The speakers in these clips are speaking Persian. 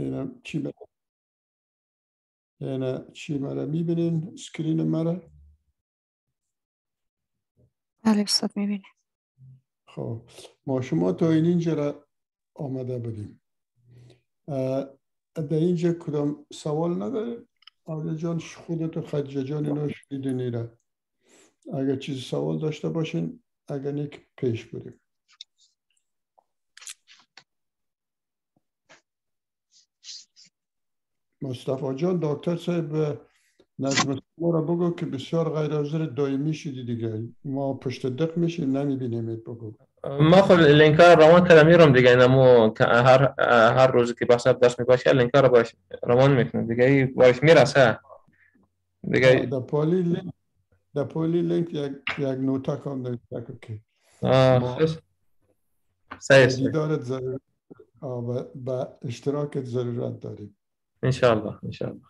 اینم چی مرا اینه چی مرا می‌بینین سکرین مرا بله استاد می‌بینیم خب ما شما تا این اینجا را آمده بودیم در اینجا کدام سوال نداره آقا جان خودت و خدیجه جان اینو شدیدونی را اگر چیز سوال داشته باشین اگر نیک پیش بریم مصطفی جان دکتر صاحب نظم ما را بگو که بسیار غیر حاضر دائمی شدی دیگه. ما پشت دق میشیم نمی‌بینیم بگو. ما خب لینک ها روان کردم میرم دیگه. اینمو هر هر روزی که بحث درس می‌باشه لینک ها رو باش روان می‌کنم. دیگه باش می‌رسه دیگه در پولی لینک در پولی لینک یک یک نوتا کن نوشته که آه صحیح دیدارت ضرورت به اشتراکت ضرورت داریم. انشالله انشالله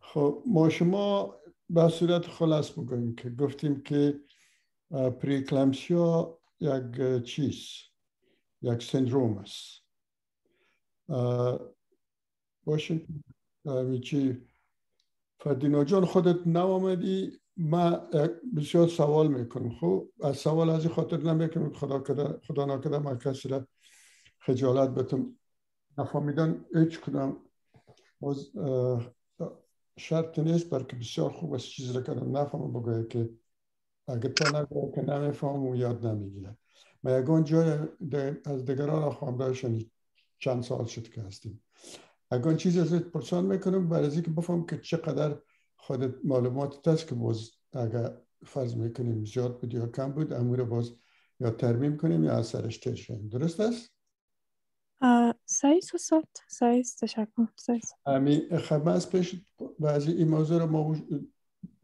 خب ما شما به صورت خلاص بگویم که گفتیم که پریکلمسیا یک چیز یک سندروم است. باشین چی فردینا جان خودت نامدی ما بسیار سوال می‌کنم. خب از سوال از خاطر نمی‌کنم خدا خدا نکرده ما کسی را خجالت بتم نفهمیدن هیچ کدام. باز شرط نیست بلکه بسیار خوب است چیز را کردم نفهم بگوید که اگه تا نگوید که نمیفهم و یاد نمی‌گیره. ما یکان جای از دیگران را خواهم چند سال شد که هستیم. اگر چیز ازت پرسان می‌کنم برای از که بفهم که چقدر خودت معلومات هست که باز اگر فرض می‌کنیم زیاد بود یا کم بود امور باز یا ترمیم کنیم یا از سرش درست است؟ سایس استاد سایس تشکر امی خبر از پیش بعضی این موضوع رو ما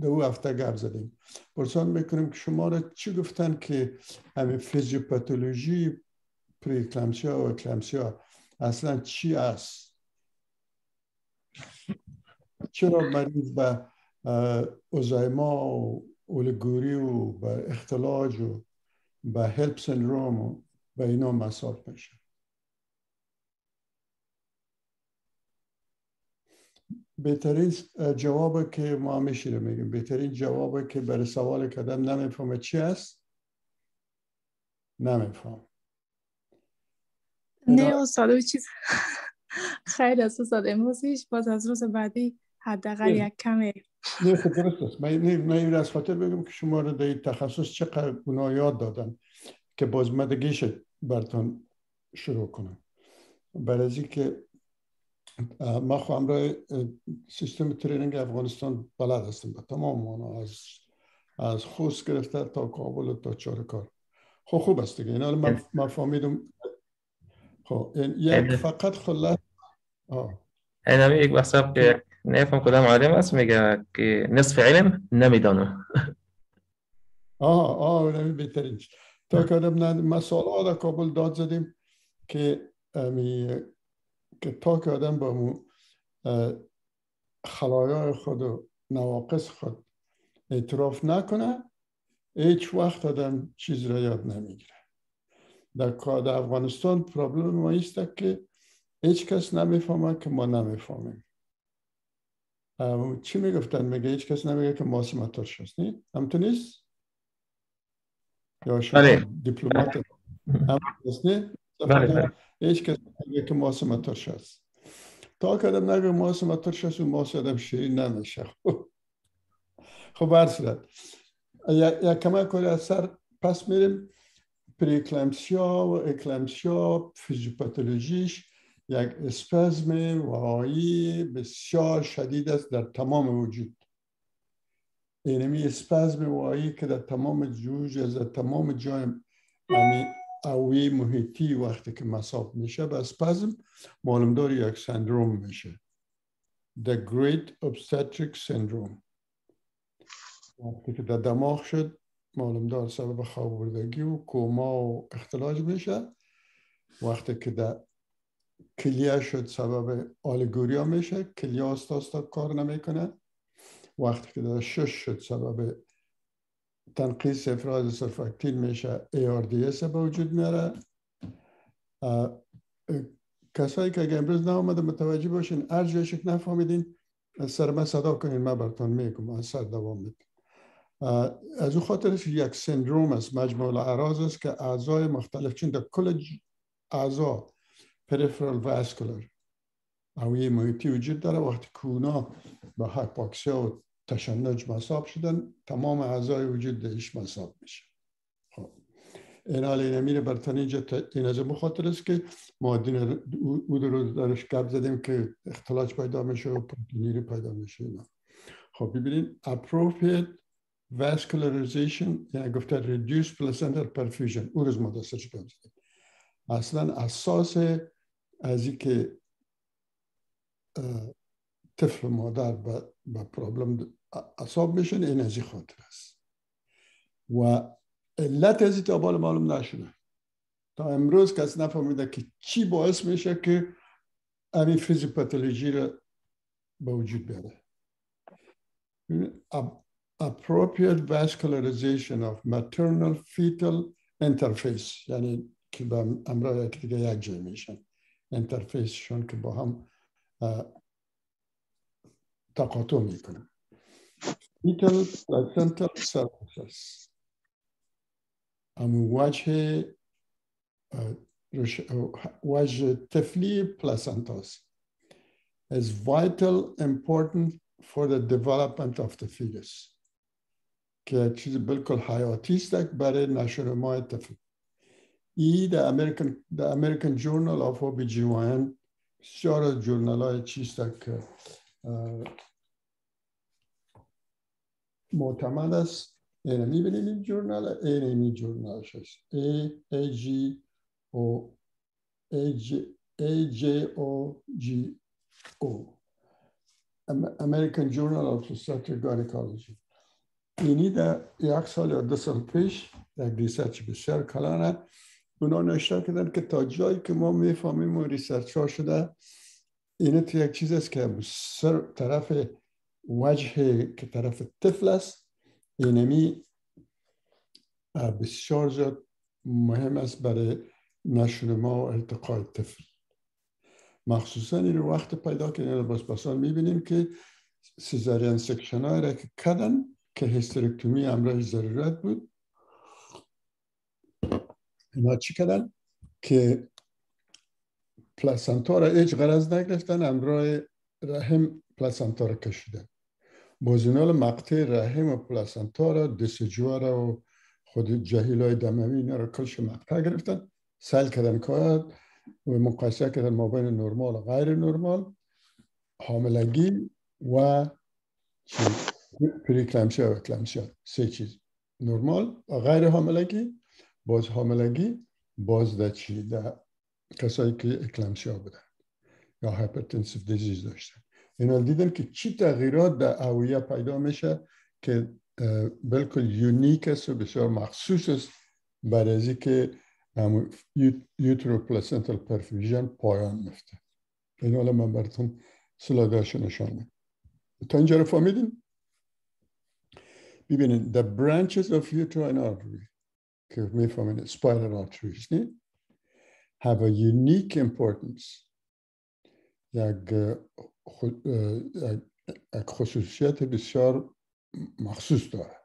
دو هفته گپ زدیم. پرسان می‌کنیم که شما را چی گفتن که همین فیزیوپاتولوژی preeclampsia و eclampsia اصلا چی است؟ چرا مریض به اوزایما و اولگوری و به اختلاج و به هلپ سندروم و به اینا مساب میشه؟ بهترین جواب که ما همیشه رو میگیم بهترین جواب که برای سوال کردم نمی‌فهمه چی است نمیفهم. نه استاد چیز. خیلی از استاد امروزیش باز از روز بعدی حداقل یک کمه نه خب درست است. من من از خاطر بگم که شما رو در تخصص چقدر اونا یاد دادن که باز مدگیش برتون شروع کنم برای که ما خواهم را سیستم ترینینگ افغانستان بلد هستم به تمام اونا از از خوست گرفته تا کابل و تا چارکار خب خوب است دیگه. اینا من, من فهمیدم. خب این یک فقط خلاص این هم یک وصف که نفهم کدام عالم است میگه که نصف علم نمی‌دانم آه آه نمی بهترین تا کردم ما سالها در کابل داد زدیم که امی که تا که آدم با مو خلایای خود و نواقص خود اعتراف نکنه هیچ وقت آدم چیز را یاد نمی‌گیره در, در افغانستان پرابلم ما است که هیچ کس نمی‌فهمه که ما نمی‌فهمیم چی می‌گفتن میگه هیچ کس نمیگه که ما سیماتورش هست نی؟ همتون نیست؟ یا شما بله. دیپلمات هم هست نی؟ بله هیچ کس نمیگه که ما سیماتورش هست. تا که آدم نگه ما سیماتورش هست و ما آدم شیرین نمیشه. خب برصورت یک کمک کنی از سر پس میریم پریکلمسیا و اکلمسیا فیزیوپاتولوژیش یک اسپزم وایی بسیار شدید است در تمام وجود. اینمی اسپزم وایی که در تمام جوج از در تمام جای اوی محیطی وقتی که مساب میشه به اسپزم معلومدار یک سندروم میشه. The Great Obstetric Syndrome. وقتی که در دماغ شد معلومدار سبب خواب بردگی و کوما و اختلاج میشه. وقتی که در کلیه شد سبب آلگوریا میشه. کلیه آستا کار نمی‌کنه. وقتی که در شش شد سبب تنقیص افراز سرفاکتین میشه ARDS به وجود میاره. کسایی که اگه امروز نامده متوجه باشین هر جایش که نفهمیدین سر من صدا کنین من براتون میگم از سر دوام میدم. از او خاطرش یک سندروم است مجموع الاعراض است که اعضای مختلف چون در کل اعضا پریفرال واسکولر او یه محیطی وجود داره وقتی کونا به هایپاکسیا و تشنج مصاب شدن تمام اعضای وجود دهش مصاب میشه. خب. این حال این امیر اینجا این از مخاطر است که ما دین او رو درش گپ زدیم که اختلاج پیدا میشه و پروتینی پیدا میشه خب ببینید appropriate vascularization یعنی گفته reduced placental perfusion. او روز ما دستش اصلا اساس از که طفل مادر به پرابلم اصاب میشن این از این خاطر است و علت از تا بال معلوم نشده. تا امروز کس نفهمیده که چی باعث میشه که همین فیزیوپاتولوژی رو به وجود بیاره appropriate vascularization of maternal fetal interface. یعنی که به امرای دیگه یک جای میشن انترفیسشون که با هم تقاطع می‌کنن. Fetal placental surfaces. همون وجه وجه طفلی پلاسنتاس is vital important for the development of the fetus که چیز بالکل حیاتی است برای نشو طفل ای در امریکن در امریکن جورنال آف او بی جی وان بسیار جورنال های چیست که معتمد است. این می‌بینید این جورنال؟ این این جورنالش هست. A, A, G, O, A, G, A, J, O, G, O American Journal of Obstetric Gynecology. اینی در یک سال یا دو سال پیش یک ریسرچ بسیار کلانه اونا نشته کردن که تا جایی که ما می‌فهمیم و ریسرچ ها شده اینه تو یک چیز است که سر طرف وجه که طرف طفل است. اینمی بسیار زیاد مهم است برای نشنما و ارتقای طفل. مخصوصا این وقت پیدا که باز بسان می‌بینیم که سیزارین سکشن را که کدن که هسترکتومی همراه ضرورت بود. اینا چی کردن؟ که پلاسنتا را هیچ غرض نگرفتن همراه رحم پلاسنتا را کشیدن. بازینال مقطع رحم و پلاسنتا را دستجوه را و خود جهیل های دموی اینا را کلش مقطع گرفتن. سل کردن که و مقایسه کردن ما بین نرمال و غیر نرمال. حاملگی و پریکلمسیا و اکلمسیا سه چیز. نرمال و غیر حاملگی. باز حاملگی باز در چی؟ در کسایی که eclampsia بودن یا hypertensive disease داشتن. اینا دیدن که چی تغییرات در اویه پیدا میشه که بلکل unique است و بسیار مخصوص است برای از که uteroplacental perfusion پایان میفته. این حالا من براتون slide هش نشان تا اینجا رو فهمیدین؟ ببینید the branches of uterine artery که می‌فهمین spiral arteries نی have a unique importance یک یک خصوصیت بسیار مخصوص داره.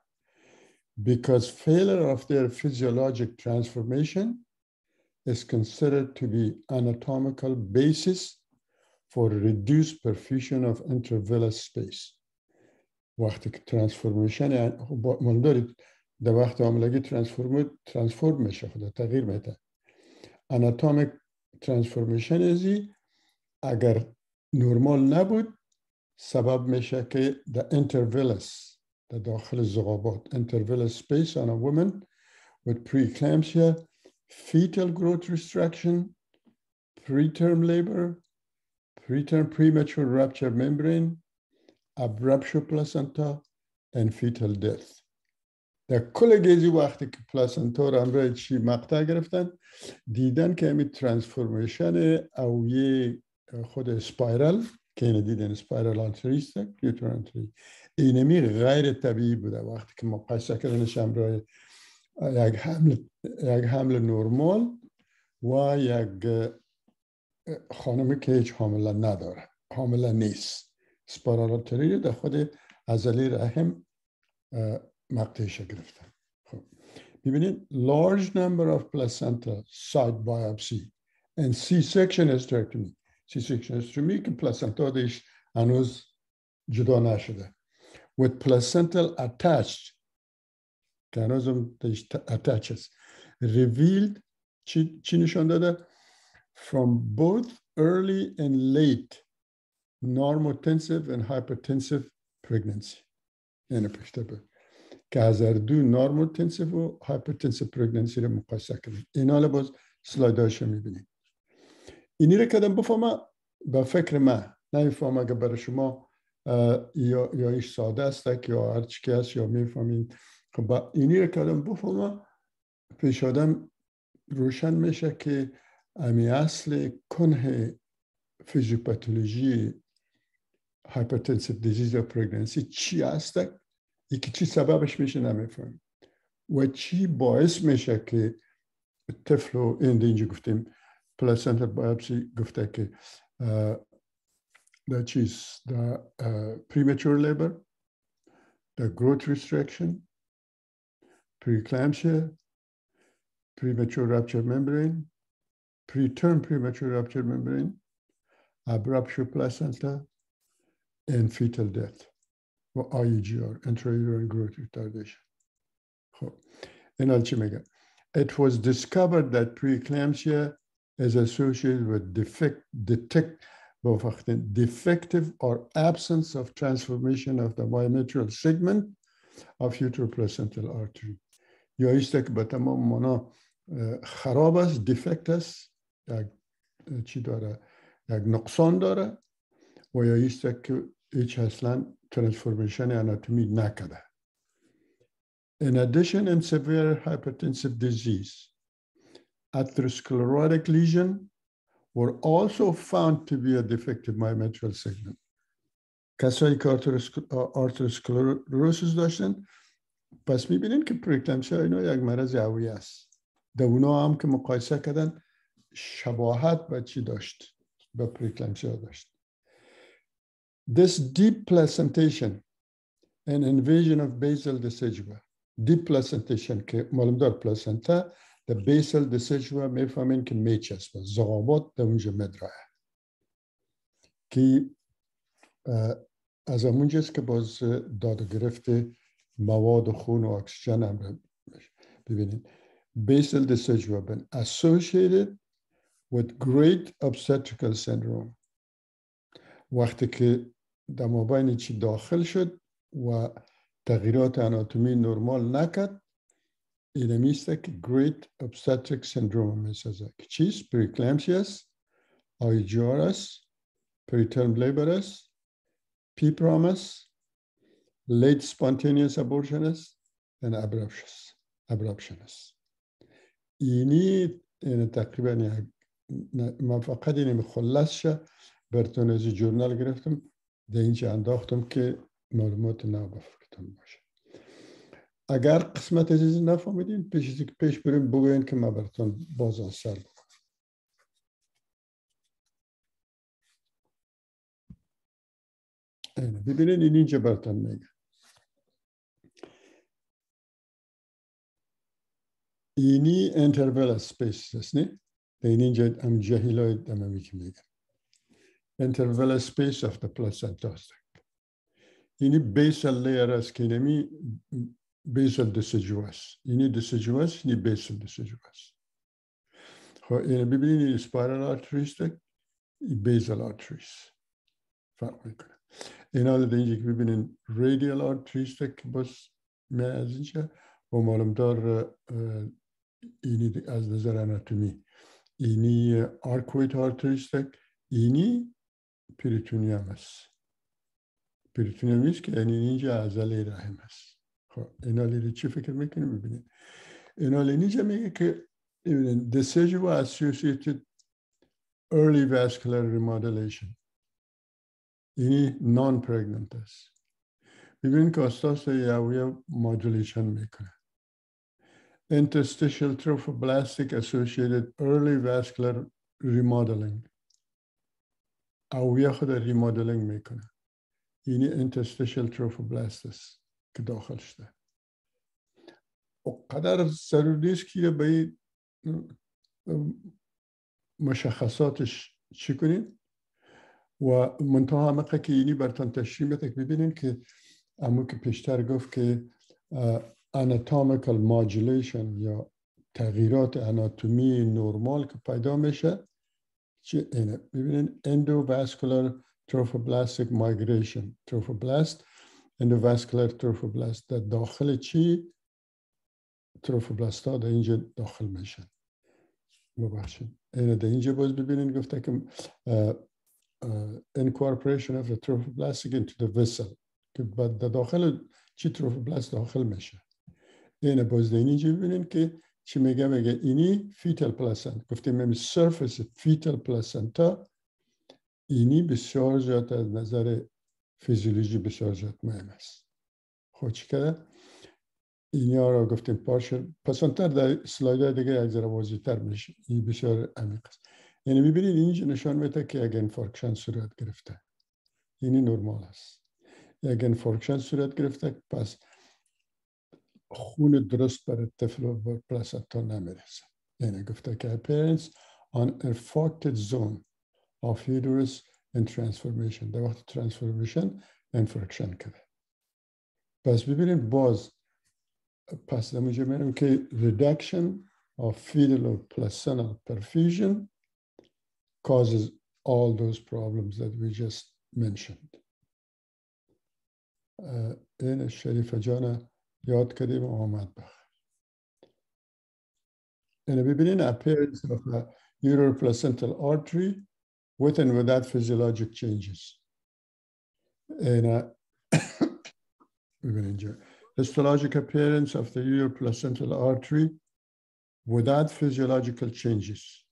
Because failure of their physiologic transformation is considered to be anatomical basis for reduced perfusion of intervillous space. وقتی که transformation یعنی دارید در وقت حاملگی transform transform میشه خدا تغییر میده. anatomic transformation ازی اگر نورمال نبود سبب میشه که در intervillous در داخل زغابات intervillous space on women with preeclampsia فیتل گروت ریسترکشن پری ترم لیبر پری ترم پری رپچر ممبرین اب رپشو پلاسنتا ان فیتل دیت در کل گیزی وقتی که پلاسنتا را چی مقطع گرفتن دیدن که امی ترانسفورمیشن او یه خود اسپایرل که دیدن اسپایرل آنتریست کلیوتر اینمی غیر طبیعی بوده. وقتی که ما قصه کردنش همراه یک حمل یک حمل نرمال و یک خانمی که هیچ حامله نداره حامله نیست. سپارالاتری در خود ازلی رحم مقطعش گرفتن خب. ببینید large number of placenta site biopsy and C-section hysterectomy C-section hysterectomy که پلاسنتا دیش هنوز جدا نشده. With placental attached که هنوز هم دیش attached است revealed چی, چی نشان داده؟ From both early and late normotensive and hypertensive pregnancy. یعنی پشته به که از دو normotensive و hypertensive pregnancy رو مقایسه کنید اینا باز slide اش می‌بینید اینی کدم بفهمه به فکر من نمیفهم اگه برای شما یا, یا ایش ساده است یا هر چی هست یا می‌فهمین خب اینی رو کدم بفهمه پیش آدم روشن میشه که امی اصل کنه فیزیوپاتولوژی hypertensive disease یا pregnancy چی هست؟ یکی چی سببش میشه نمیفهم و چی باعث میشه که طفل این اینجا گفتیم placental biopsy Gufteke, uh, that is the uh, premature labor, the growth restriction, preeclampsia, premature rupture membrane, preterm premature rupture membrane, abruptio placenta, and fetal death, or IUGR, intrauterine growth retardation. In And Alchimega. It was discovered that preeclampsia is associated with defect, detect, defective or absence of transformation of the myometrial segment of uteroplacental artery یا ایست که به تمام مانا خراب است defect است یک چی داره یک نقصان داره و یا ایست که هیچ اصلا transformation anatomy نکده In addition, in severe hypertensive disease, atherosclerotic lesion were also found to be a defective myometrial segment. کسایی که آرتروسکلروسیس داشتن پس میبینین که پریکلمسیا اینا یک مرض عوی است در اونا هم که مقایسه کردن شباهت به چی داشت به پریکلمسیا داشت This deep placentation and invasion of basal decidua deep placentation که معلوم دار پلاسنتا بیسل دسجوا می‌فهمین که میچسبه زغابات در اونجا مدراه که از همونجاست که باز داد گرفت مواد خون و اکسیژن هم ببینید basal decidual been associated with great obstetrical syndrome. وقتی که در مابین چی داخل شد و تغییرات اناتومی نرمال نکد که Great Obstetric Syndrome می‌سازه که چیست؟ پریکلمسی است آیجار است preterm labor است PPROM است late spontaneous abortion است abruption است اینی این تقریبا من فقط اینی مخلص برتون از جورنال گرفتم. در اینجا انداختم که معلومات نو بفکتم باشه. اگر قسمت چیزی نفهمیدین پیش که پیش بریم بگوین که ما براتون باز سر ببینین این اینجا براتون میگه. اینی intervillous space است نه؟ این اینجا هم جهیلای دممی که میگه. intervillous space of the placenta. اینی basal layer است که نمی basal decidua اینی deciduous اینی basal decidua خب اینه ببینید spiral artery است basal artery است فرق می‌کنه. این حال در اینجا که ببینید radial artery است که بس می از اینجا و معلوم دار اینی از نظر اناتومی اینی arcuate artery است اینی peritoneum است. است که یعنی اینجا عضله رحم است. خب اینا لیلی چی فکر ببینید اینا اینجا میگه که ببینید decision was associated early vascular remodelation یعنی نان پرگننت است. ببینید که استاس یاویه مادولیشن می‌کنه. Interstitial trophoblastic associated early vascular remodeling. اویه خود ریمادلینگ می‌کنه. یعنی انترستیشل تروفوبلاست است که داخل شده و قدر ضروری است که به مشخصاتش چی کنید و منتها همه که اینی برتان تشریح بده ببینید که امو که پیشتر گفت که anatomical modulation یا تغییرات اناتومی نرمال که پیدا میشه چه اینه؟ ببینید endovascular trophoblastic migration trophoblast endovascular trophoblast در داخل چی trophoblast ها در اینجا داخل میشن ببخشید اینه در اینجا باز ببینید گفته که incorporation of the trophoblastic into the vessel که بعد داخل چی trophoblast داخل میشه اینه باز در اینجا ببینید که چی میگه میگه اینی fetal placenta گفتیم میمی surface fetal placenta اینی بسیار زیاد از نظر فیزیولوژی بسیار زیاد مهم است. خب چی کرده؟ اینی ها را گفتیم partial. پسانتر در slide دیگه یک ذره واضح تر میشه. این بسیار عمیق است. یعنی می‌بینید اینجا نشان میده که یک infarction صورت گرفته. اینی نرمال است. یک infarction صورت گرفته پس خون درست برای طفل و placenta نمی‌رسه. یعنی گفته که appearance on infarcted zone of uterus in transformation در وقت ترانسفورمیشن انفرکشن کرده پس ببینید باز پس در میرم که reduction of fetal or placental perfusion causes all those problems that we just mentioned. این شریف جان یاد کردیم و آمد بخیر اینه ببینین appearance of a neuroplacental artery with and without physiologic changes اینه ببینین اینجا histologic appearance of the neuroplacental artery without physiological changes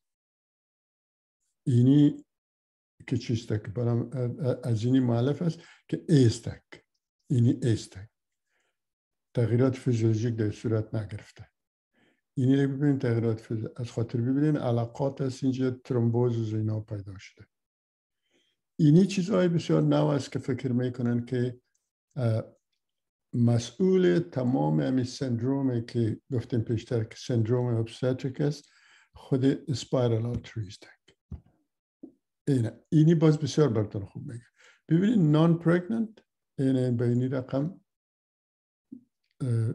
اینی که چیستک برام از اینی معلف است که ایستک اینی ایستک تغییرات فیزیولوژیک در صورت نگرفته اینی رو ببینید تغییرات فیزیولوژیک از خاطر ببینید علاقات از اینجا ترومبوز و اینا پیدا شده. اینی چیزهای بسیار نو است که فکر می‌کنن که مسئول تمام امی سندرومی که گفتیم پیشتر که سندروم ابستریک است خود اسپایرال آرتریز اینه. اینی باز بسیار برتر خوب میگه. ببینید non-pregnant اینه به اینی رقم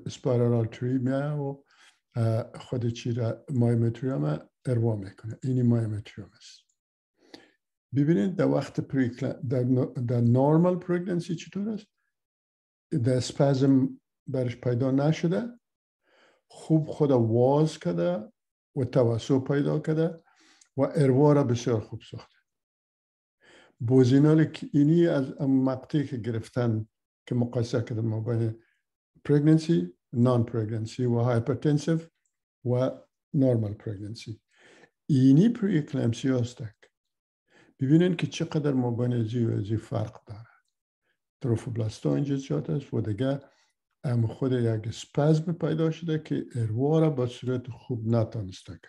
spiral artery میه و خود چی را myometrium اروا می‌کنه. اینی myometrium است. ببینید در وقت preecl در, در normal pregnancy چطور است؟ در spasm برش پیدا نشده. خوب خود واز کرده و توسع پیدا کرده و اروا را بسیار خوب ساخته. بوزینال اینی از مقطعی که گرفتن که مقایسه کردن ما بین pregnancy, non-pregnancy و hypertensive و normal pregnancy. اینی پریکلمسی هستک ببینین که چقدر مابین ازی و ازی فرق داره تروفوبلاستا اینجا زیاد است و دیگه ام خود یک سپزم پیدا شده که اروا را به صورت خوب نتانسته کرده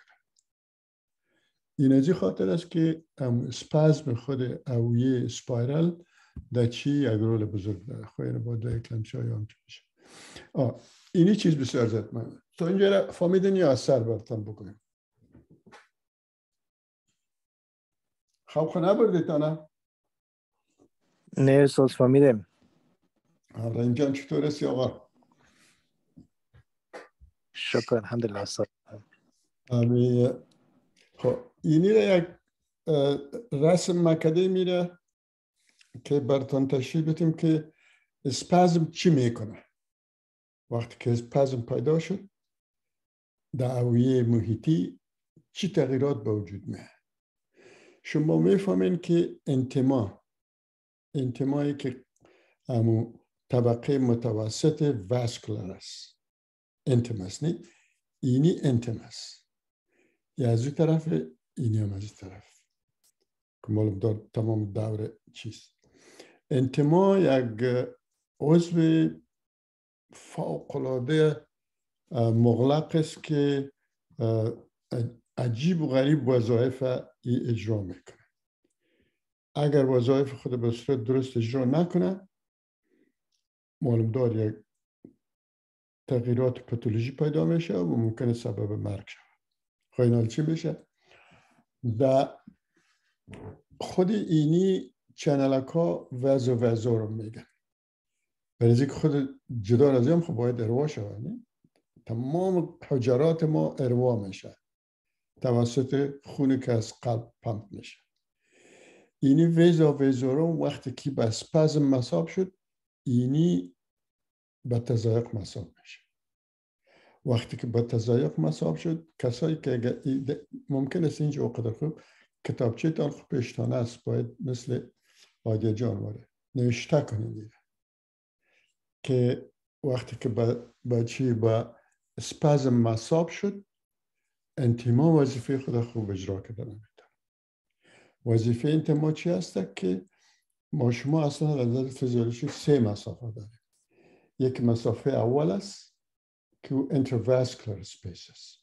این ازی خاطر است که ام سپزم خود اویه سپایرل در چی یک رول بزرگ داره خواهی با در کلمسی های میشه آه. اینی چیز بسیار زد من تو اینجا فهمیدین یا اثر برتن بکنیم خواب خونه بردید نه نه استاد فهمیدم حالا اینجا چطور است آقا شکر الحمدلله استاد امی خب اینی را یک رسم مکده میره که برتان تشریح بتیم که اسپازم چی می‌کنه وقتی که اسپازم پیدا شد در اویه محیطی چی تغییرات به وجود میه شما می‌فهمین که انتما انتمایی که امو طبقه متوسط واسکولار است. انتم است نی اینی انتم است یا از طرف اینی هم از طرف. که معلوم تمام دور چیست. انتما یک عضو فوقلاده مغلق است که عجیب و غریب وظایف ای اجرا می‌کنه. اگر وظایف خود به صورت درست اجرا نکنه معلوم دار یک تغییرات پاتولوژی پیدا میشه و ممکنه سبب مرگ شود. خواهی چی بشه و خود اینی چنلک ها وز و وزا رو میگن. برای خود جدا از خب باید اروا شود تمام حجرات ما اروا میشه. توسط خونی که از قلب پمپ میشه. اینی ویزا ویزورو وقتی که به سپزم مساب شد اینی به تزایق مساب میشه. وقتی که به تزایق مساب شد کسایی که ممکن است اینجا اوقدر خوب کتابچه تان خوب پیشتانه است باید مثل آدیا جانواره نوشته کنید. که وقتی که با چی با spasm مصاب شد intima وظیفه خود خوب اجرا نمی‌تونه وظیفه intima چی هست که ما شما اصلا از نظر فیزیولوژی سه مسافه داریم. یک مسافه اول است که intravascular space است.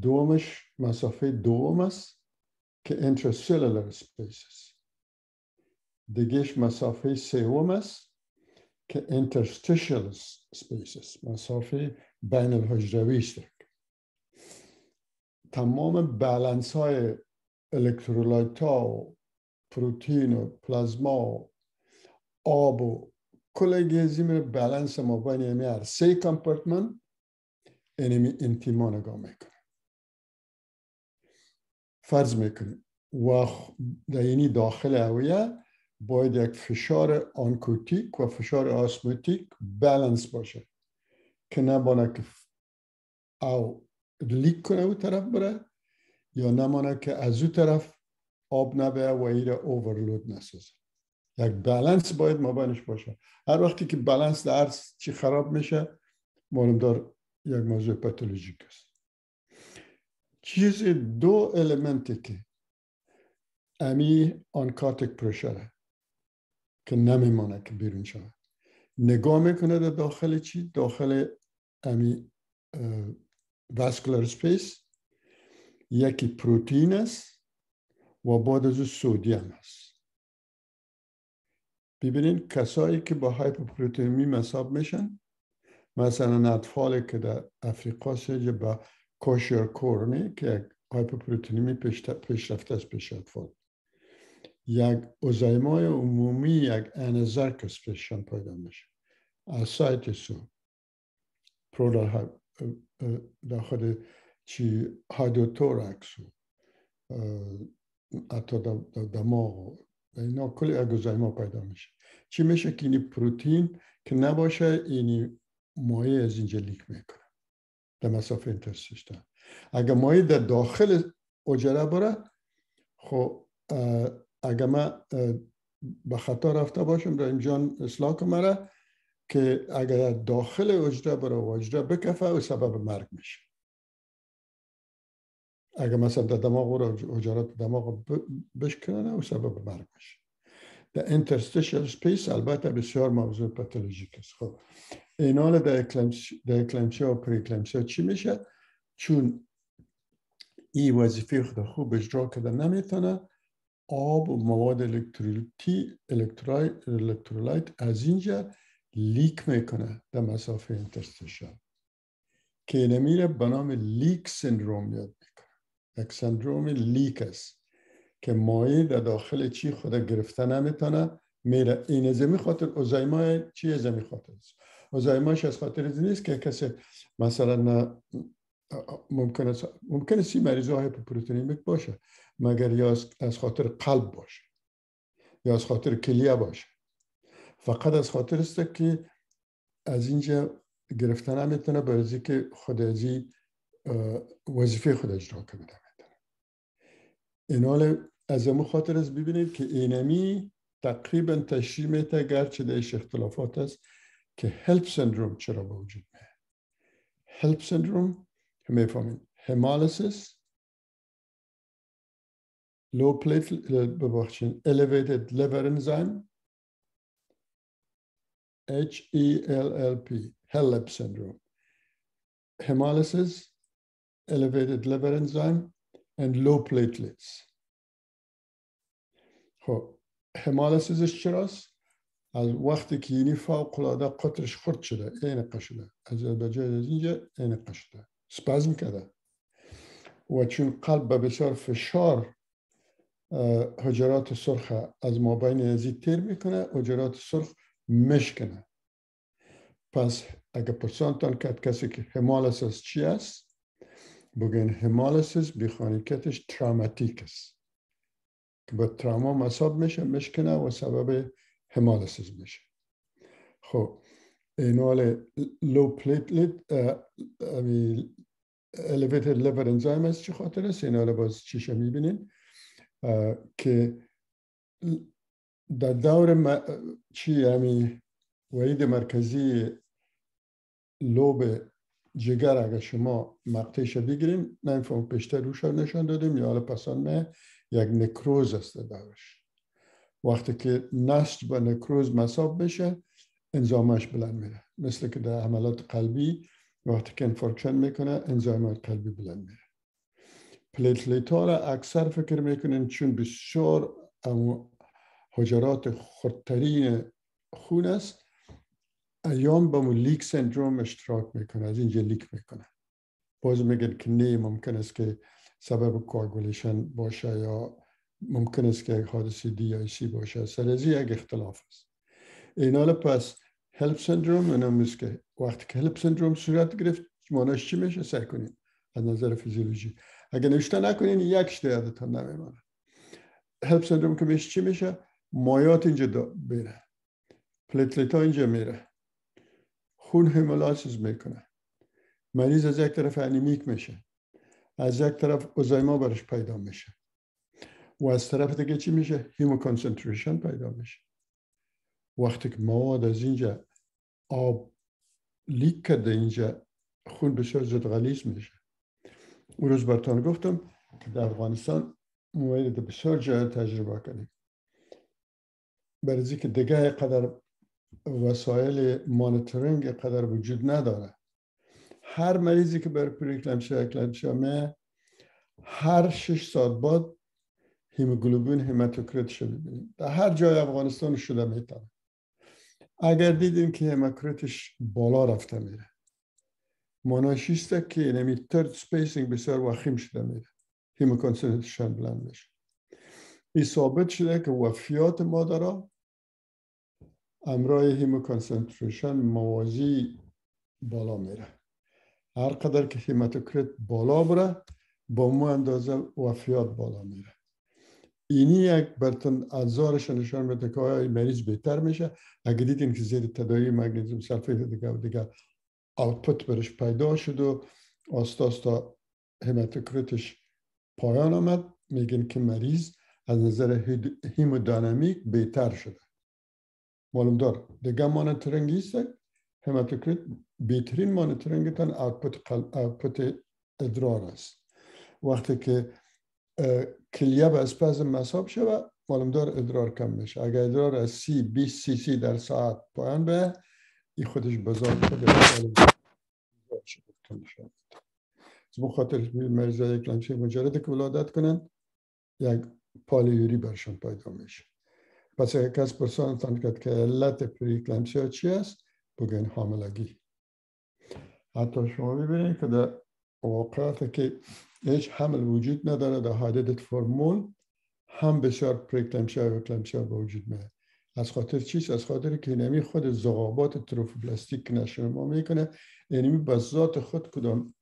دومش مسافه دوم است که intracellular space است. دیگهش مسافه سوم است که interstitial space است مسافه بین الحجروی است تمام بلنس های electrolyte ها و پروتین و پلازما و آب و کل گزیم بلنس ما بین یعنی هر سه compartment اینمی intima نگاه می‌کنه فرض می‌کنیم و اینی داخل اویه باید یک فشار oncotic و فشار osmotic balance باشه که نبانه که او leak کنه او طرف بره یا نمانه که از او طرف آب نبه و ایره overload نسازه. یک بالانس باید مابینش باشه. هر وقتی که بالانس در چی خراب میشه معلوم دار یک موضوع پاتولوژیک است. چیز دو element ی که امی oncotic pressure ره که نمیمانه که بیرون شود. نگاه می‌کنه در داخل چی؟ داخل امی vascular space یکی پروتین است و بعد از سودیم است. ببینین کسایی که با hypoproteinemia مصاب میشن مثلا اطفالی که در افریقا سجه با کوشر کورنی که هایپوپروتئمی پیشرفته است پیش اطفال یک اوزایمای عمومی یک انزرکس پیششان پیدا میشه. سو. پرو در خود چی؟ هایدوتورکس و حتی دماغ اینا کلی اگوزایما پیدا میشه. چی میشه؟ که این پروتین که نباشه اینی مایه از اینجا لیک می‌کنه. در مسافه انترسیشتن اگر مایه در داخل اجره بره خب اگر من به خطا رفته باشم در اینجا اصلاح کنم که اگر داخل اجره بره و اجره بکفه و سبب مرگ میشه. اگر مثلا در دماغ رو اجرات دماغ بشکنه و سبب مرگ میشه. در interstitial space البته بسیار موضوع پاتولوژیک است. خب اینال در eclampsia و preeclampsia چی میشه؟ چون این وظیفه خود خوب اجرا کرده نمی‌تونه آب و مواد الکترولیتی electrolyte از اینجا leak می‌کنه در مسافه interstitial که نمیره به نام leak syndrome یاد می‌کنه. یک سندروم لیک است که مایه در داخل چی خود گرفته نمی‌تونه میره. این از خاطر اوزایما چی از خاطر است؟ اوزایماش از خاطر نیست که کسی مثلا ممکن است ممکن است مریض های باشه مگر یا از خاطر قلب باشه یا از خاطر کلیه باشه. فقط از خاطر است که از اینجا گرفتن نمی‌تونه برای که خود ازی وظیفه خود اجرا کنه. نمی‌تونه این حال از امو خاطر است ببینید که اینمی تقریبا تشریح میته گرچه درش اختلافات است که هلپ سندروم چرا به وجود میه هلپ سندروم می‌فهمید همالسیس low platelet ببخشید elevated liver enzyme H-E-L-L-P HELLP syndrome. Hemolysis elevated liver enzyme and low platelets. خب همالسیزش چراست از وقتی که اینی فوق العاده قطرش خرد شده این قشده. از بجای از اینجا این قشده. سپازم کرده و چون قلب به بسیار فشار حجرات سرخ از مابین ازی تیر می‌کنه حجرات سرخ مشکنه. پس اگه پرسانتان کرد کسی که hemolysis چی است بگن hemolysis میخانیکیتش traumatic است. که با تراما مصاب میشه مشکنه و سبب hemolysis میشه. خب اینال low platelet elevated liver enzyme است چه خاطر است اینال باز چیشه می‌بینین که در دور م... چی همی وعید مرکزی لوب جگر اگر شما مقطعش بگیریم نمیفهم پیشتر روش نشان دادیم یا حالا پسان یک نکروز است دورش وقتی که نسج با نکروز مصاب بشه انزامش بلند میره. مثل که در عملات قلبی وقتی که انفارکشن می‌کنه انزایمات قلبی بلند میره. platelet ها را اکثر فکر می‌کنن چون بسیار حجرات خردترین خون است. اینام با leak syndrome اشتراک می‌کنه از اینجا leak می‌کنه. باز میگن که نه ممکن است که سبب coagulation باشه یا ممکن است که حادثه DIC باشه. سر ازی یک اختلاف است. این پس HELLP syndrome اونم که وقتی که HELLP syndrome صورت گرفت ماناش چی میشه؟ سعی کنید از نظر فیزیولوژی. اگه نوشته نکنین یک یادتان نمیمانه HELLP syndrome که میشه چی میشه؟ مایات اینجا بره platelet ها اینجا میره. خون hemolysis می‌کنه. مریض از یک طرف anemic میشه. از یک طرف اوزایما برش پیدا میشه. و از طرف دیگه چی میشه؟ hemoconcentration پیدا میشه. وقتی که مواد از اینجا آب لیک کرده اینجا خون بسیار زود غلیظ میشه. اون روز برتان گفتم که در افغانستان موید بسیار جای تجربه کنیم. برای که دیگه قدر وسایل مانیتورینگ قدر وجود نداره. هر مریضی که بر پریکلمشیا اکلمشیا هر شش ساعت بعد هیموگلوبین هماتوکریتش ببینیم در هر جای افغانستان شده می‌تونه. اگر دیدیم که hematocrit ش بالا رفته میره. ماناش ایسته که نمی third spacing بسیار وخیم شده میره. hemoconcentration بلند میشه این ثابت شده که وفیات مادرها امرای hemoconcentration موازی بالا میره. هر قدر که hematocrit بالا بره به همو اندازه وفیات بالا میره. اینی یک برتن ازارش نشان میده که آیا مریض بهتر میشه. اگه دیدین که زیر تداوی magnesium sulfate دیگه و دیگه output برش پیدا شد و آستا آستا hematocrit ش پایان آمد. میگن که مریض از نظر hemodynamic بهتر شده. معلوم دار دیگه مانیتورینگ است hematocrit بهترین مانیتورینگ تن output output ادرار است. وقتی که کلیه به اسپازم مصاب معلوم دار ادرار کم میشه اگر ادرار از سی 20 سی سی در ساعت پایان به این خودش بزار شده از خاطر مریضا یک لنچه مجرد که ولادت کنن یک پالیوری برشان پیدا میشه. پس اگر کس پرسان کرد که علت پریکلمسیا چی است بگین حاملگی. حتی شما ببینید که در واقعات که هیچ حمل وجود نداره در حادثت فرمول هم بسیار پریکلمسیا و کلمسیا به وجود میاد. از خاطر چیست؟ از خاطر که اینمی خود زغابات تروفوبلاستیک نشر ما می‌کنه. اینمی به ذات خود کدام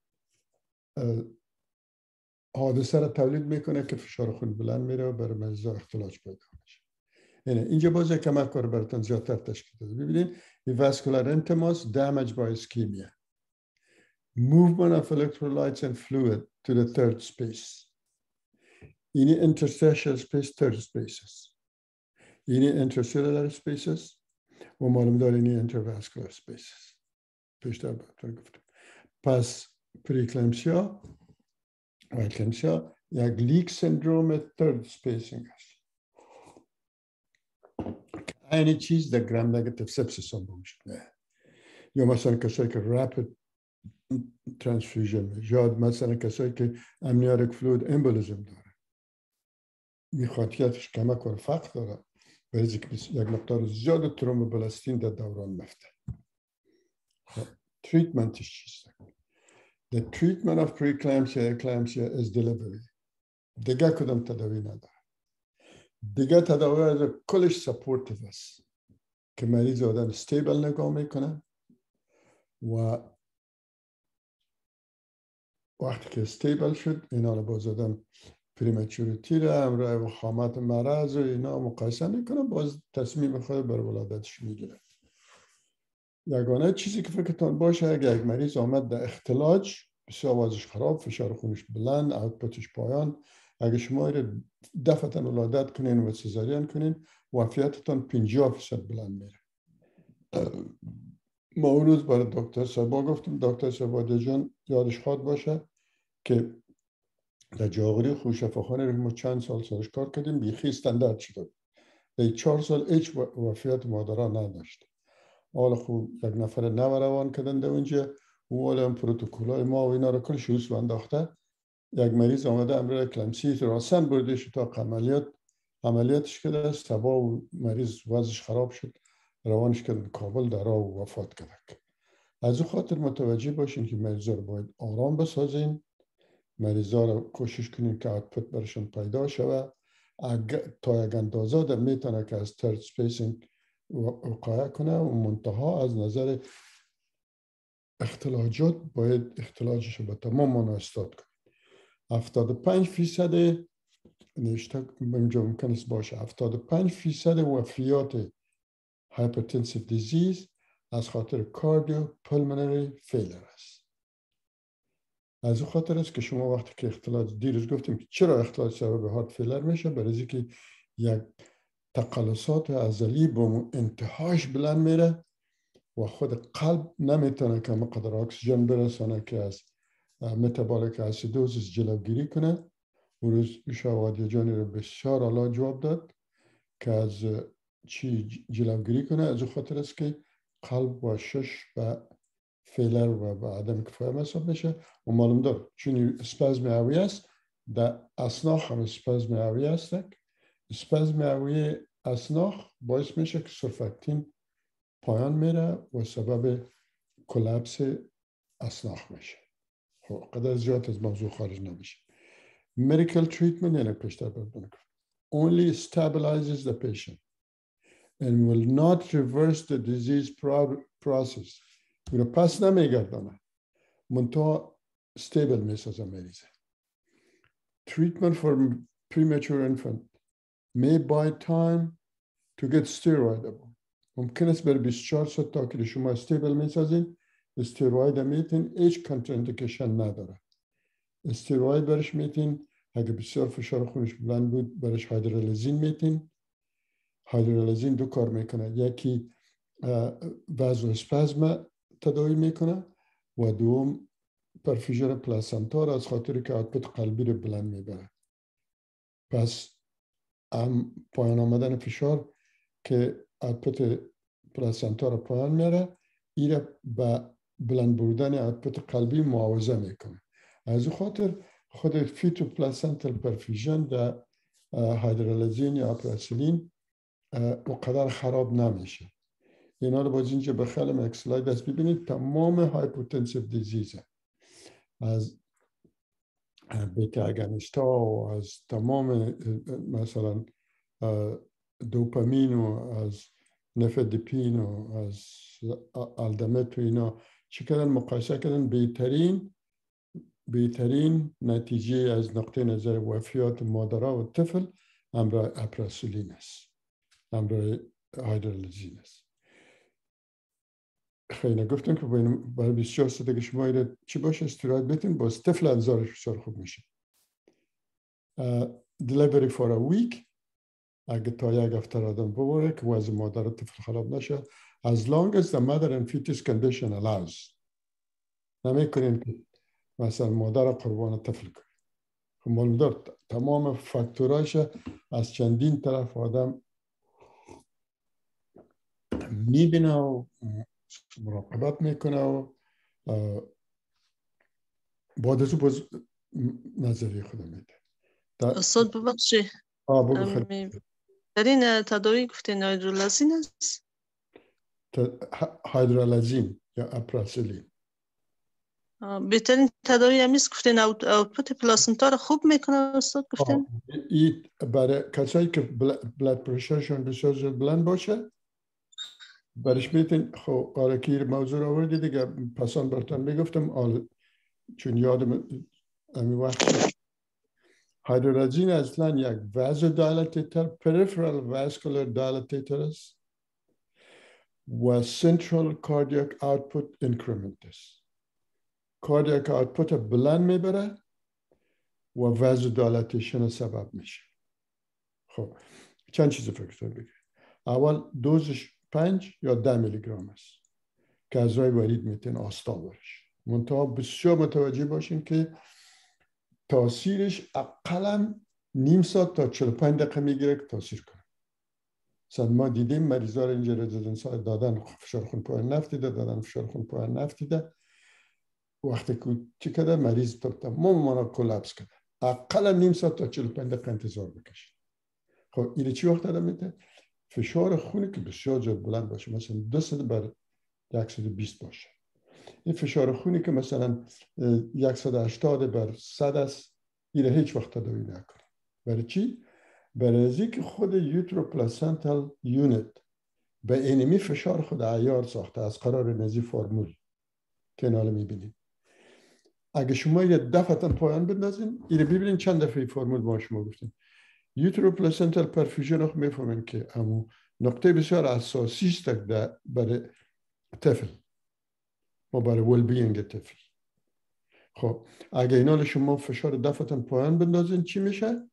حادثه را تولید می‌کنه که فشار خون بلند میره و برای مریضا اختلاج پیدا میشه. یعنی اینجا باز یک کمک کار براتون زیادتر تشکیل داده ببینید vascular intimas damage by ischemia movement of electrolytes and fluid to the third space اینی interstitial space third spaces اینی intercellular spaces و معلوم داره اینی intervascular spaces پیشتر براتون گفتم پس preeclampsia و eclampsia یک leak syndrome third spacing است اینی چیز در گرام نگتیو سپسیس هم بوجود ترانسفیوژن. یا مثلا کسایی که امنیارک فلوید امبولیزم داره میخاطیتش کمک و فقر داره. برای یک مقدار زیاد تروم بلستین در دوران مفته تریتمنتش چیست؟ The treatment of preeclampsia eclampsia is delivery. دیگه کدام تداوی نداره؟ دیگه تداوی از کلش supportive است که مریض آدم stable نگاه می‌کنه و وقتی که stable شد اینا رو باز prematurity رو همراه وخامت مرض و اینا مقایسه می‌کنه باز تصمیم خود بر ولادتش می‌گیره. یگانه چیزی که فکرتان باشه اگر یک مریض آمد در اختلاج بسیار آوازش خراب فشار خونش بلند اوتپوتش پایان اگه شما دفعتا ولادت کنین و سزارین کنین وفیتتان 50 فیصد بلند میره. ما اون روز برای دکتر سبا گفتم دکتر سبا جان یادش خواد باشه که در جاغری خوشفاخانه رو ما چند سال سرش کار کردیم بیخی استندرد شده در چهار سال هیچ وفیت مادرها نداشت. حالا خوب یک نفر نو روان کردن در اونجا. او حالا هم پروتوکول های ما و اینا رو کلش حوص انداخته. یک مریض آمده امرای کلمسی راسن بردش تا عملیات عملیاتش کرده. سبا و مریض وضعش خراب شد. روانش کرد کابل در و وفات کرد از او خاطر متوجه باشین که مریضا رو باید آرام بسازین. مریضا رو کوشش کنین که اوتپوت برشون پیدا شوه تا یک اندازه در می‌تونه که از third spacing وقایه کنه و منتها از نظر اختلاجات باید اختلاجش رو به تمام مانا استاد کنه. 75 فیصد نشته ممکن است باشه. 75 فیصد وفیات hypertensive disease از خاطر cardiopulmonary failure است. از او خاطر است که شما وقتی که اختلاج دیروز گفتیم که چرا اختلاج سبب heart failure میشه برای که یک تقلصات ازلی به انتهاش بلند میره و خود قلب نمی‌تونه که مقدار اکسیژن برسانه که از متابولیک اسیدوزیس جلوگیری کنه. اون روز شاوادی جانی رو بسیار علا جواب داد که از چی جلوگیری کنه از خاطر است که قلب و شش و فیلر و به عدم کفایه حساب میشه و معلوم دار چون اسپازم اوی است در اسناخ هم اسپازم اوی است. اسپازم اوی اسناخ باعث میشه که سرفکتین پایان میره و سبب کلپس اسناخ میشه. خب قدر زیاد از موضوع خارج نمیشه. Medical treatment یعنی پیشتر بردن only stabilizes the patient. And will not reverse the disease process. او پس نمیگردانه منتها stable می‌سازه مریضه treatment for premature infant may buy time to get steroidable ممکن است بر 24 ساعت تا که شما استیبل می‌سازین استیروید میتین هیچ کنتراندیکیشن نداره استیروید برش میتین اگه بسیار فشار خونش بلند بود برش هایدرالزین میتین هایدرالزین دو کار می‌کنه. یکی vasospasm تداوی می‌کنه و دوم perfusion placenta از خاطر که output قلبی رو بلند می‌بره. پس هم پایان آمدن فشار که output placenta رو پایان میره ایره به بلند بردن output قلبی معاوضه می‌کنه. از خاطر خود fetoplacental perfusion در hydralazine یا Apresoline و قدر خراب نمیشه. اینا رو باز اینجا به خیلی اکسلاید دست ببینید تمام هایپوتنسیو دیزیزه از بیتا اگنستا و از تمام مثلا دوپامین و از نفدپین و از الدمت و اینا چی کردن؟ مقایسه کردن. بهترین بهترین نتیجه از نقطه نظر وفیات مادرها و طفل امرای اپراسولین است. امرای هایدرالزین است خیلی گفتم که برای 24 ساعت شما چی باشه؟ استراحت بتین باز طفل انظارش بسیار خوب میشه. delivery for a week. اگه تا یک هفته آدم ببره که وضع مادر طفل خراب نشه. As long as the mother and fetus condition allows. نمی‌کنین که مثلا مادر قربان طفل کنید خب تمام فاکتوراش از چندین طرف آدم می‌بینه و مراقبت می‌کنه و بعد از باز نظریه خودم میده. استاد ببخشی آه بگو خیلی. امی- در این تداوی گفتین هایدرولازین است؟ ت- ه- هایدرالازین یا اپراسیلین. آه، بهترین تداوی همیست گفتین output placenta رو خوب می‌کنه استاد گفتین این برای کسایی که bl- blood pressure شون بسیار بلند باشه برش میتین خب آرکیر موضوع رو آوردی دیگه. پسان برتن می‌گفتم آل چون یادم امی وقت شد. hydralazine اصلا یک vasodilator peripheral vascular dilator است و central cardiac output increment است. cardiac output بلند می‌بره و vasodilatation سبب میشه. خب چند چیز فکر بگیر اول دوزش پنج یا ده میلی گرم است که از راه ورید میتین آستا برش. منتها بسیار متوجه باشین که تاثیرش اقلا نیم ساعت تا 45 دقیقه می‌گیره که تاثیر کنه. مثلا ما دیدیم مریضا رو اینجا رزیدنس دادن فشار خون پایین نفت دیده دادن فشار خون پایین نفت دیده وقتی که چی کرده؟ مریض تمام کلپس کرده. اقلا نیم ساعت تا 45 دقیقه انتظار بکشید. خب این چی وقت داره میده؟ فشار خونی که بسیار زیاد بلند باشه مثلا 200 بر 120 باشه. این فشار خونی که مثلا اه، 180 بر 100 است این هیچ وقت تداوی نکنه. برای چی؟ برای از اینکه خود uteroplacental unit به اینمی فشار خود عیار ساخته از قرار ازی فرمول که حالا می‌بینید اگه شما یه دفعتا پایان بندازین این رو ببینین چند دفعه فرمول با شما گفتیم. uteroplacental perfusion رو می‌فهمین که امو نقطه بسیار اساسی است برای طفل. و برای well-being طفل. خب اگه اینا شما فشار دفعتا پایان بندازین چی میشه؟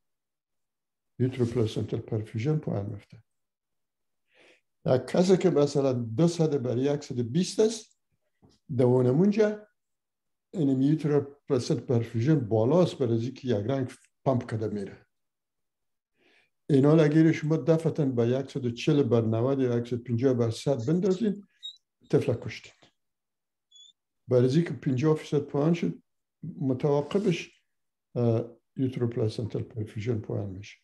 uteroplacental perfusion پایان میفته. یک کسی که مثلا دو صد بر 120 است د امونجا این uteroplacental perfusion بالاست برای اینکه یک رنگ پمپ کده میره. اینا اگر شما دفعتا به 140 بر 90 یا 150 بر 100 بندازین طفل کشتین برای اینکه 50 فیصد پایان شد متعاقبش uteroplacental perfusion پایان میشه.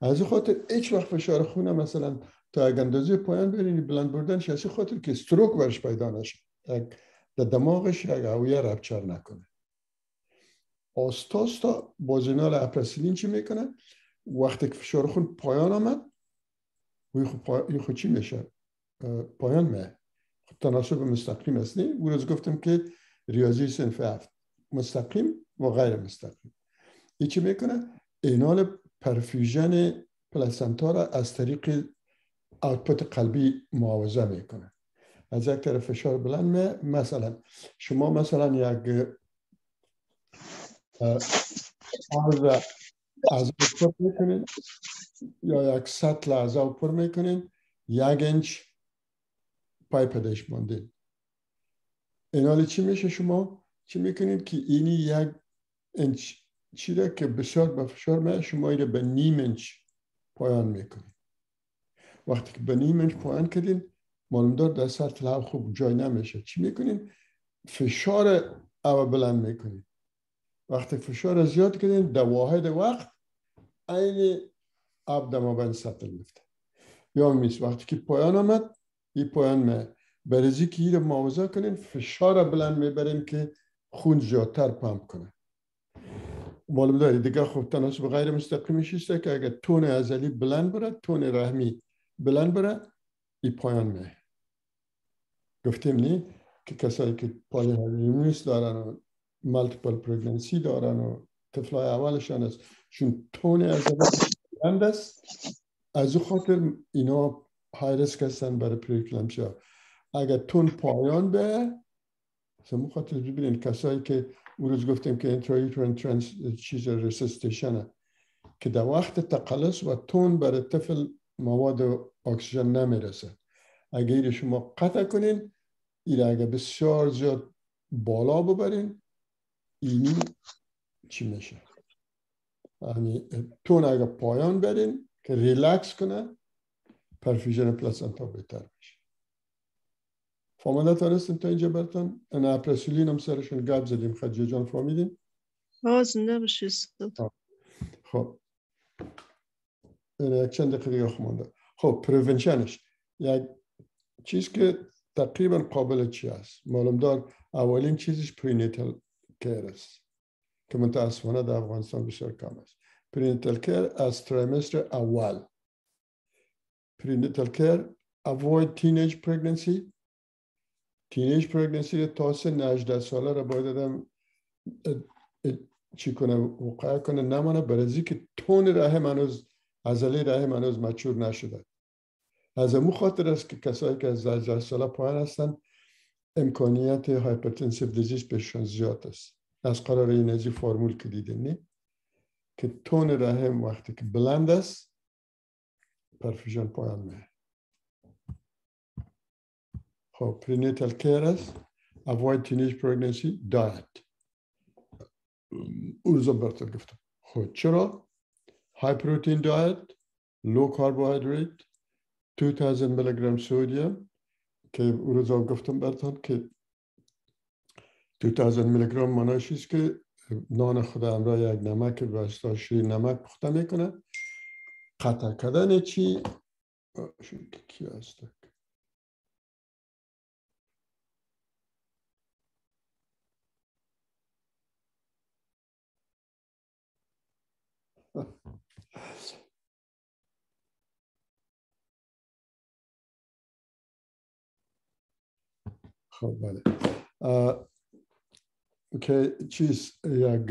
از خاطر هیچ وقت فشار خون مثلا تا یک اندازه پایان برین بلند بردنش از خاطر که stroke برش پیدا نشه. در دماغش یک اوعیه rupture نکنه. آستاستا باز اینال Apresoline چی می‌کنه؟ وقتی که فشار خون پایان آمد وی خود, پا... چی میشه؟ پایان میه. خب تناسب مستقیم است. نه او روز گفتم که ریاضی صنف هفت. مستقیم و غیر مستقیم. این چی می‌کنه؟ اینال پرفیوژن پلاسنتا را از طریق اوتپوت قلبی معاوضه می‌کنه. از یک طرف فشار بلند می مثلا شما مثلا یک عرض اعضا پر می‌کنین. یا یک سطل اعضا پر می‌کنین. یک انچ پایپ دش مانده. این چی میشه شما؟ چی می‌کنید که اینی یک انچ چی را که بسیار به فشار میاد شما را به نیم انچ پایان می‌کنید وقتی که به نیم انچ پایان کردین معلومدار در سطل خوب جای نمیشه. چی می‌کنین؟ فشار او بلند می‌کنید وقتی فشار زیاد کردین در واحد وقت عین آب در مابین سطل میفته یا میس وقتی که پایان آمد این پایان می برزی که این معاوضه کنین فشار بلند می‌برین که خون زیادتر پمپ کنه. معلوم داری دیگه خب تناسب غیر مستقیمش است که اگر تون ازلی بلند بره تون رحمی بلند بره این پایان می گفتیم نی؟ که کسایی که پالی دارن و مالتیپل پرگنسی دارن و طفلای اولشان است. چون تون ازلی بلند است از او خاطر اینا های ریسک هستن برای پریکلمسیا اگر تون پایان به سمو خاطر ببینید کسایی که اون روز گفتیم که انترایوترین ترانس چیز رسیستیشنه که در وقت تقلص و تون برای طفل مواد اکسیژن نمی‌رسه. اگر شما قطع کنین این اگر بسیار زیاد بالا ببرین اینی چی میشه؟ یعنی tone اگر پایان برین که ریلکس کنه perfusion placenta بهتر میشه. فهمیده تانستیم تا اینجا برتون؟ اینه Apresoline هم سرشون گب زدیم. خدیجه جان زنده باشی استاد. خب. این یک چند دقیقه مونده. خب prevention ش. یک چیز که تقریبا قابل چی است معلوم دار اولین چیزش prenatal care است که متاسفانه در افغانستان بسیار کم است prenatal care از trimester اول prenatal care avoid teenage pregnancy. teenage pregnancy تا سن 18 ساله را باید آدم چی کنه وقایه کنه نمانه برای که tone رحم هنوز عضله رحم هنوز mature نشده از امو خاطر است که کسایی که از 18 ساله پایین هستن امکانیت hypertensive disease بهشون زیاد است. از قرار این ازی فرمول که دیدین نه که tone رحم وقتی که بلند است perfusion پایان میه خب prenatal care است. Avoid teenage pregnancy diet. اون برتر گفتم. خب چرا؟ High protein diet low carbohydrate 2000 میلی گرم سودیم که روزا گفتم برتان که 2000 میلی گرم است که نان خود همراه یک نمک وستا شیر نمک پخته می‌کنه. قطع کردن چی؟ کی هست خب بله. که چیز یک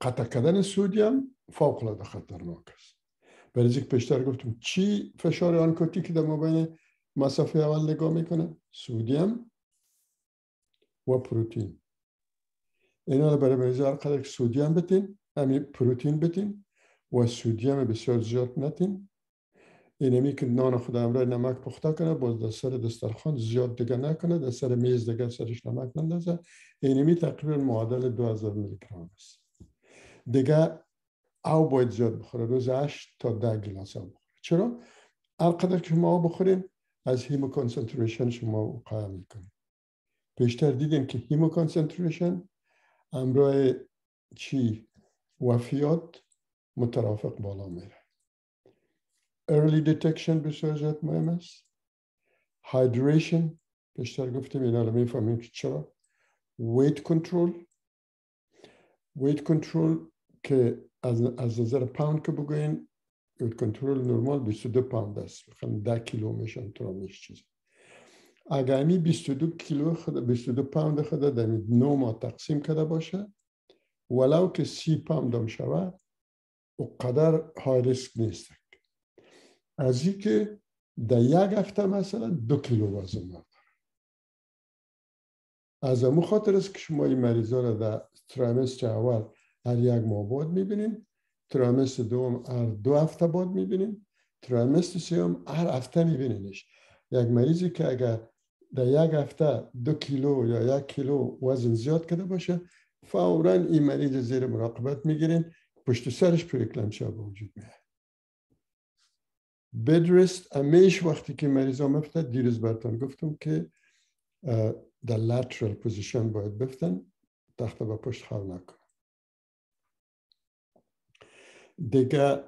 قطع کردن سودیم فوق العاده خطرناک است. برای که پیشتر گفتم چی فشار آنکوتی که در مابین مسافه اول نگاه می‌کنه؟ سودیم و پروتین اینا رو برای مریض هر قدر سودیم بتین همین پروتین بتین و سودیم بسیار زیاد نتین. اینمی که نان خود امرای نمک پخته کنه باز در سر دسترخوان زیاد دیگه نکنه در سر میز دیگه سرش نمک نندازه. اینمی تقریبا معادل 2000 میلی گرم است. دیگه او باید زیاد بخوره روز 8 تا 10 گلاس او بخوره. چرا؟ قدر که شما بخورین از hemoconcentration شما وقایه می‌کنین پیشتر دیدیم که hemoconcentration امرای چی؟ وفیات مترافق بالا میره. Early detection بسیار زیاد مهم است. Hydration بیشتر گفتیم اینا رو می‌فهمیم که چرا. Weight control weight control که از, از نظر پاوند که بگوین weight control نرمال 22 پاوند است. بخوام 10 کیلو میشن میش چیز اگر امی 22 کیلو خود 22 پاوند خود در نو ما تقسیم کرده باشه ولو که سی پاوند هم شود و قدر های ریسک نیست. از این که در یک هفته مثلا دو کیلو وزن داره از امو خاطر است که شما این مریضا را در ترامستر اول هر یک ماه بعد می‌بینین ترامستر دوم هر دو هفته بعد می‌بینین ترامستر سوم هر هفته میبینینش. یک مریضی که اگر در یک هفته دو کیلو یا یک کیلو وزن زیاد کرده باشه فورا این مریض زیر مراقبت می‌گیرین پشت سرش preeclampsia به وجود میاد بدرست. همیش وقتی که مریض ها مفتد دیروز برتان گفتم که در lateral position باید بفتن تخت با پشت خو نکنن دیگه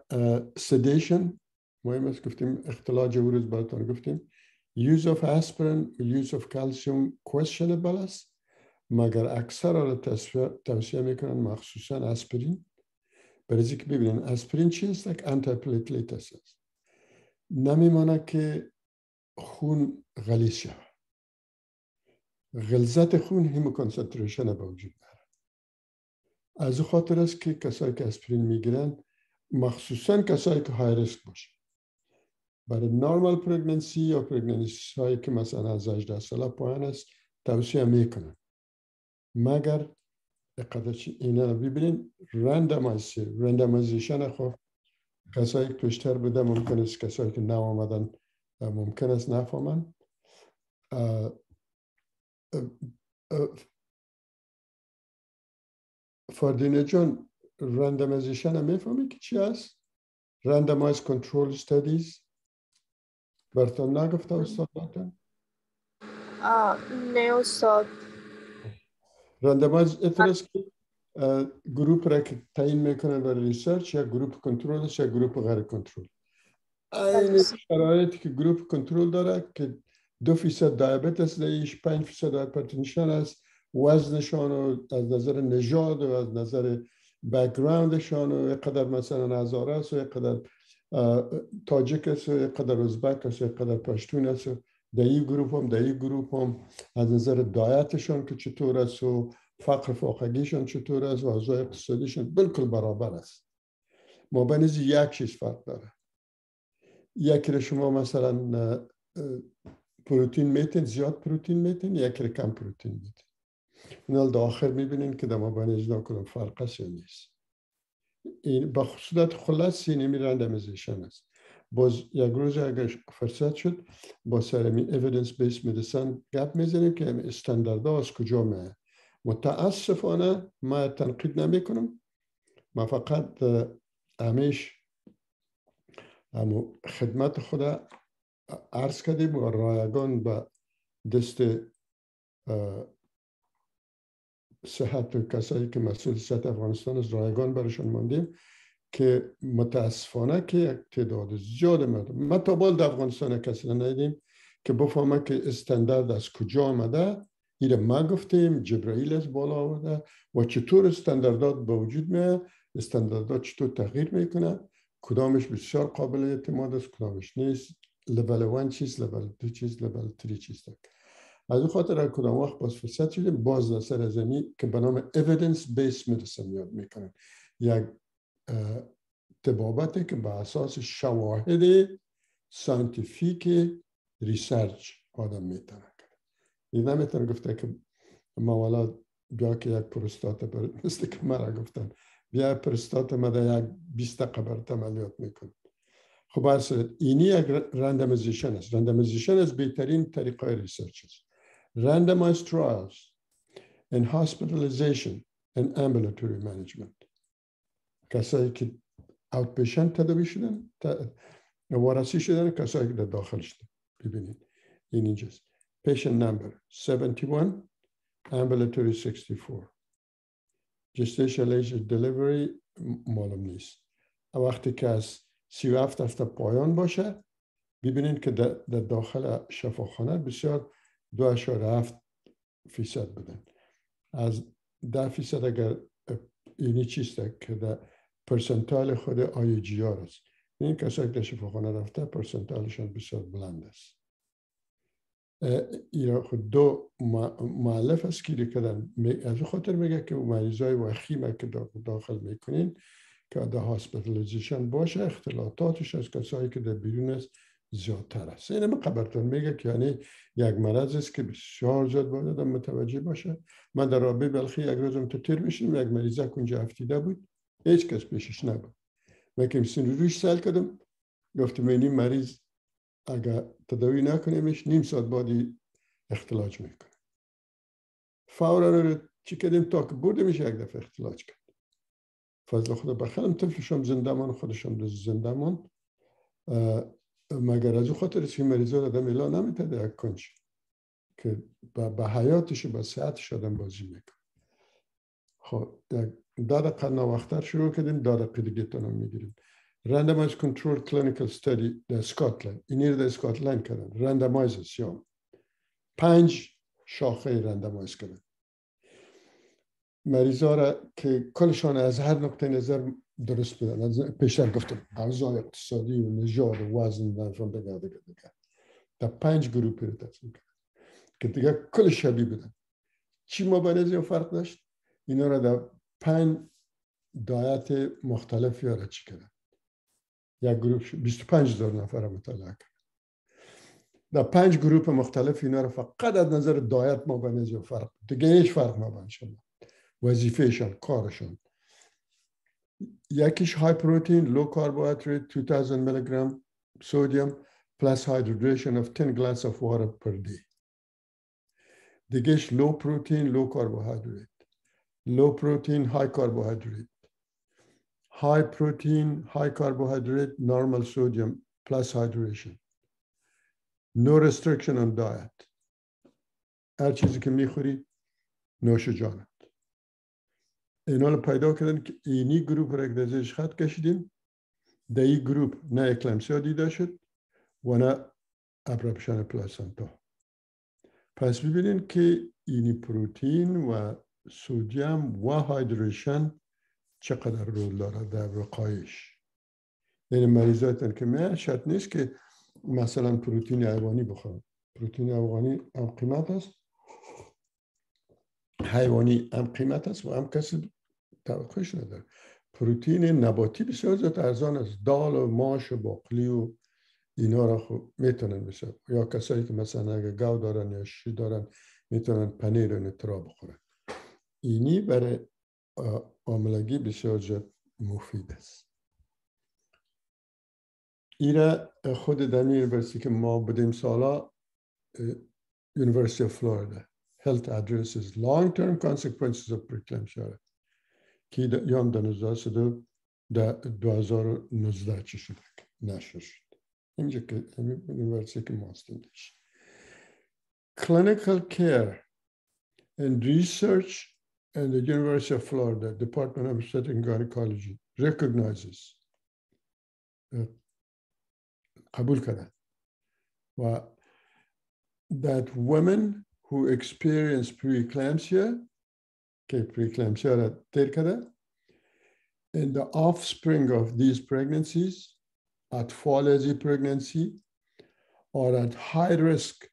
sedation مهم است. گفتیم اختلاج روز براتان گفتیم. use of aspirin use of calcium questionable است. مگر اکثر را توصیه می‌کنن مخصوصا اسپرین برای که ببینن اسپرین چی است؟ یک antiplatelet است. نمیمانه که خون غلیظ شود. غلظت خون hemoconcentration به وجود داره از خاطر است که کسایی که اسپرین می‌گیرن مخصوصا کسایی که high risk باشه برای normal pregnancy یا pregnancy هایی که مثلا از 18 ساله پایین است توصیه می‌کنن مگر چی اینا رو ببینین randomization خب کسایی که پیشتر بوده ممکن است کسایی که نو آمدن ممکن است نفهمن فردینه جان randomization هم می‌فهمی که چی هست؟ randomized control studies برتان نگفته استاد برتان؟ نه استاد. randomize اترس که گروپ را که تعیین می‌کنه برای research یا گروپ کنترل است یا گروپ غیر کنترل این شرایطی که گروپ کنترل داره که دو فیصد دیابت دهیش پنج فیصد hypertension است وزنشان و از نظر نژاد و از نظر background شان و قدر مثلا هزار است و قدر تاجک است و قدر ازبک است و قدر پشتون است در این گروپ هم در این گروپ هم از نظر diet شان که چطور است و فقر فاقگیشان چطور است و اوضاع اقتصادیشان بالکل برابر است. مابینش یک چیز فرق داره. یکی را شما مثلا پروتین میتین زیاد پروتین میتین یکی را کم پروتین میتین. این در آخر می‌بینین که در ما اجدا کنم فرق است یا نیست. این با صورت خلاص اینمی randomization است. باز یک روز اگر فرصت شد با سر evidence based medicine گپ می‌زنیم که استانداردها از کجا میه متاسفانه ما تنقید نمی کنم. ما فقط همیش خدمت خدا عرض کردیم و رایگان به دست صحت و کسایی که مسئول صحت افغانستان از رایگان برشان ماندیم که متاسفانه که یک تعداد زیاد مردم ما تا بال در افغانستان کسی ندیدیم که بفهمه که استاندارد از کجا آمده. ایره ما گفتیم جبرائیل از بالا آورده و چطور استانداردات به وجود میاد؟ استانداردات چطور تغییر می‌کنه؟ کدامش بسیار قابل اعتماد است کدامش نیست؟ لول وان چیز لول دو چیز لول تری چیز دارد از اون خاطر کدام وقت باز فرصت شدیم؟ باز در سر زمین که به نام evidence based medicine یاد می‌کنن یک تبابتی که به اساس شواهد سانتیفیک ریسرچ آدم می‌تونه این نمی‌تونه گفته که موالات بیا که یک پروستات برد مثل که مرا گفتن بیا پروستات ما در یک بیست قبر عملیات میکن خب برسه اینی یک randomization است. randomization از بهترین طریقه research است randomized trials in hospitalization and ambulatory management. کسایی که outpatient تداوی شدن وارسی شدن کسایی که در داخل شدن. ببینید. این اینجاست. Patient number 71 ambulatory 64 gestation age delivery معلوم نیست وقتی که از 37 هفته پایان باشه ببینید که در داخل شفاخانه بسیار دو اشار هفت فیصد بودن از ده فیصد اگر اینی چیست که در پرسنتال خود آی جی آر است این کسایی که در شفاخانه رفته پرسنتالشان بسیار بلند است دو معلف است که کردن از خاطر میگه که مریضای وخیمه که داخل می‌کنین که در hospitalization باشه اختلاطاتش از کسایی که در بیرون است زیادتر است. این من خبرتون میگه که یعنی یک مرض است که بسیار زیاد باید متوجه باشه. من در رابطه بلخی یک روزم تو تیر میشیم یک مریضه کنجا افتیده بود هیچ کس پیشش نبود. من که روش سال کردم گفتم این مریض اگر تداوی نکنیمش نیم ساعت بعدی اختلاج می‌کنه. فورا رو چی کردیم؟ تا که بردیمش یک دفعه اختلاج کرد. فضل خدا بخیرم طفلشم زنده من خودشم زنده من. مگر از او خاطر که مریضا آدم الا نمیتده یک که به حیاتش و به صحتش آدم بازی می‌کنه. خب دو دقیقه نوختر شروع کردیم دو دقیقه دیگه می‌گیریم. Randomized control clinical study در اسکاتلند اینی در اسکاتلند کردن رندمایزیشن پنج شاخه رندمایز کردن مریضا را که کلشان از هر نقطه نظر درست بدن از پیشتر گفتم اوضاع اقتصادی و نژاد و وزن دنشان دیگه دیگه دیگه در پنج گروپی رو تصمیم کرد که دیگه کل شبیه بدن چی ما بین فرق داشت اینا را در پنج دایت مختلف را چی کردن یک گروه 25 هزار نفر مطالعه کرد در پنج گروه مختلف اینا را فقط از نظر دایت ما بین فرق دیگه هیچ فرق ما بین شما وظیفهشان کارشان. یکیش های پروتین لو carbohydrate 2000 میلی گرم سودیم plus hydration of 10 glass of water per day. دیگهش low protein low carbohydrate. low protein high carbohydrate. High protein high carbohydrate normal sodium plus hydration. No restriction on diet. هر چیزی که می‌خوری نوش جانت اینا رو پیدا کردن که اینی گروپ را ازش خط کشیدیم در این گروپ نه eclampsia دیده شد و نه abruption placenta پس ببینید که اینی پروتین و sodium و hydration چقدر role داره در وقایش یعنی مریضاتن که من شرط نیست که مثلا پروتین حیوانی بخورن. پروتین حیوانی هم قیمت است حیوانی هم قیمت است و هم کسی توقعش نداره. پروتین نباتی بسیار زیاد ارزان است. دال و ماش و باقلی و اینا را خب می‌تونن بسیار. یا کسایی که مثلا اگه گاو دارن یا شی دارن می‌تونن پنیر و نترا بخورن. اینی برای حاملگی بسیار مفید است. ایره خود در university که ما بودیم سالا of Florida health addresses long-term consequences of preeclampsia که یام در شده در 2019 چی شده نشر شد. اینجا که university که ما هستیمش clinical care and research and the University of Florida Department of Obstetrics and Gynecology recognizes قبول کردن و that women who experience preeclampsia که preeclampsia را تیر کرده and the offspring of these pregnancies اطفال از pregnancy are at high risk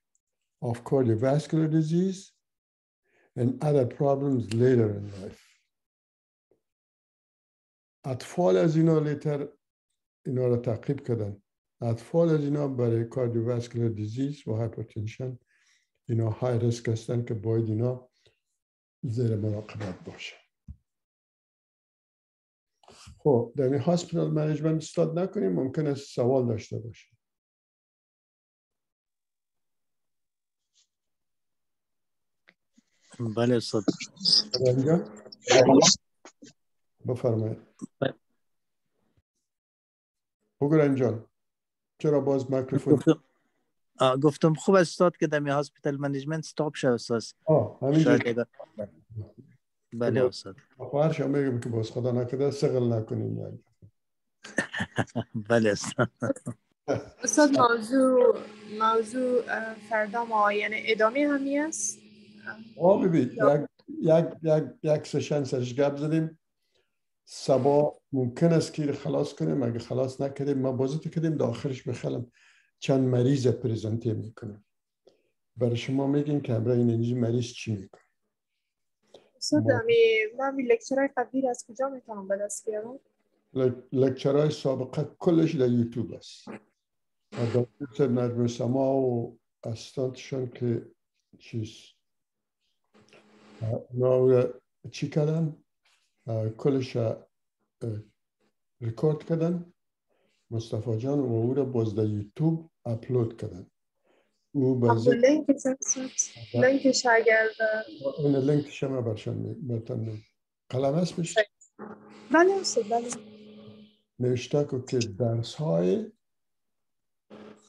of cardiovascular disease and other problems later in life. اطفال از اینا later اینا را تعقیب کردن. اطفال از اینا برای cardiovascular disease و hypertension اینا high risk هستن که باید اینا زیر مراقبت باشه. خب در این hospital management استاد نکنیم ممکن است سوال داشته باشیم. بله استاد. بفرمایید. بگو جان چرا باز میکروفون گفتم گفتم خوب است استاد که در hospital management stop شد استاد. بله استاد. آخر شما میگم که باز خدا نکرده ثقل نکنیم یعنی. بله استاد. استاد موضوع موضوع فردا معاینه ادامه همی است؟ آه ببین یک یک یک یک سشن سرش گپ زدیم سبا ممکن است که خلاص کنیم. اگه خلاص نکردیم ما بازی کردیم. داخلش بخلم چند مریض پریزنتی می‌کنیم برای شما میگین که برای این اینجی مریض چی می‌کنه؟ ما- همی من لکچرهای قبلی از کجا می‌تونم به دست بیارم؟ lecture های سابقه کلش در یوتیوب است. و دکتر نجم سما و استانتشون که چیز اونا چی کردن؟ کلش اه، ریکورد کردن. مصطفی جان و او رو باز در یوتیوب اپلود کردن. او بازی لینکش استاد لینکش اگر این لینک شما برشان برتن قلم اسمش بله. استاد بله. نوشته که که درس های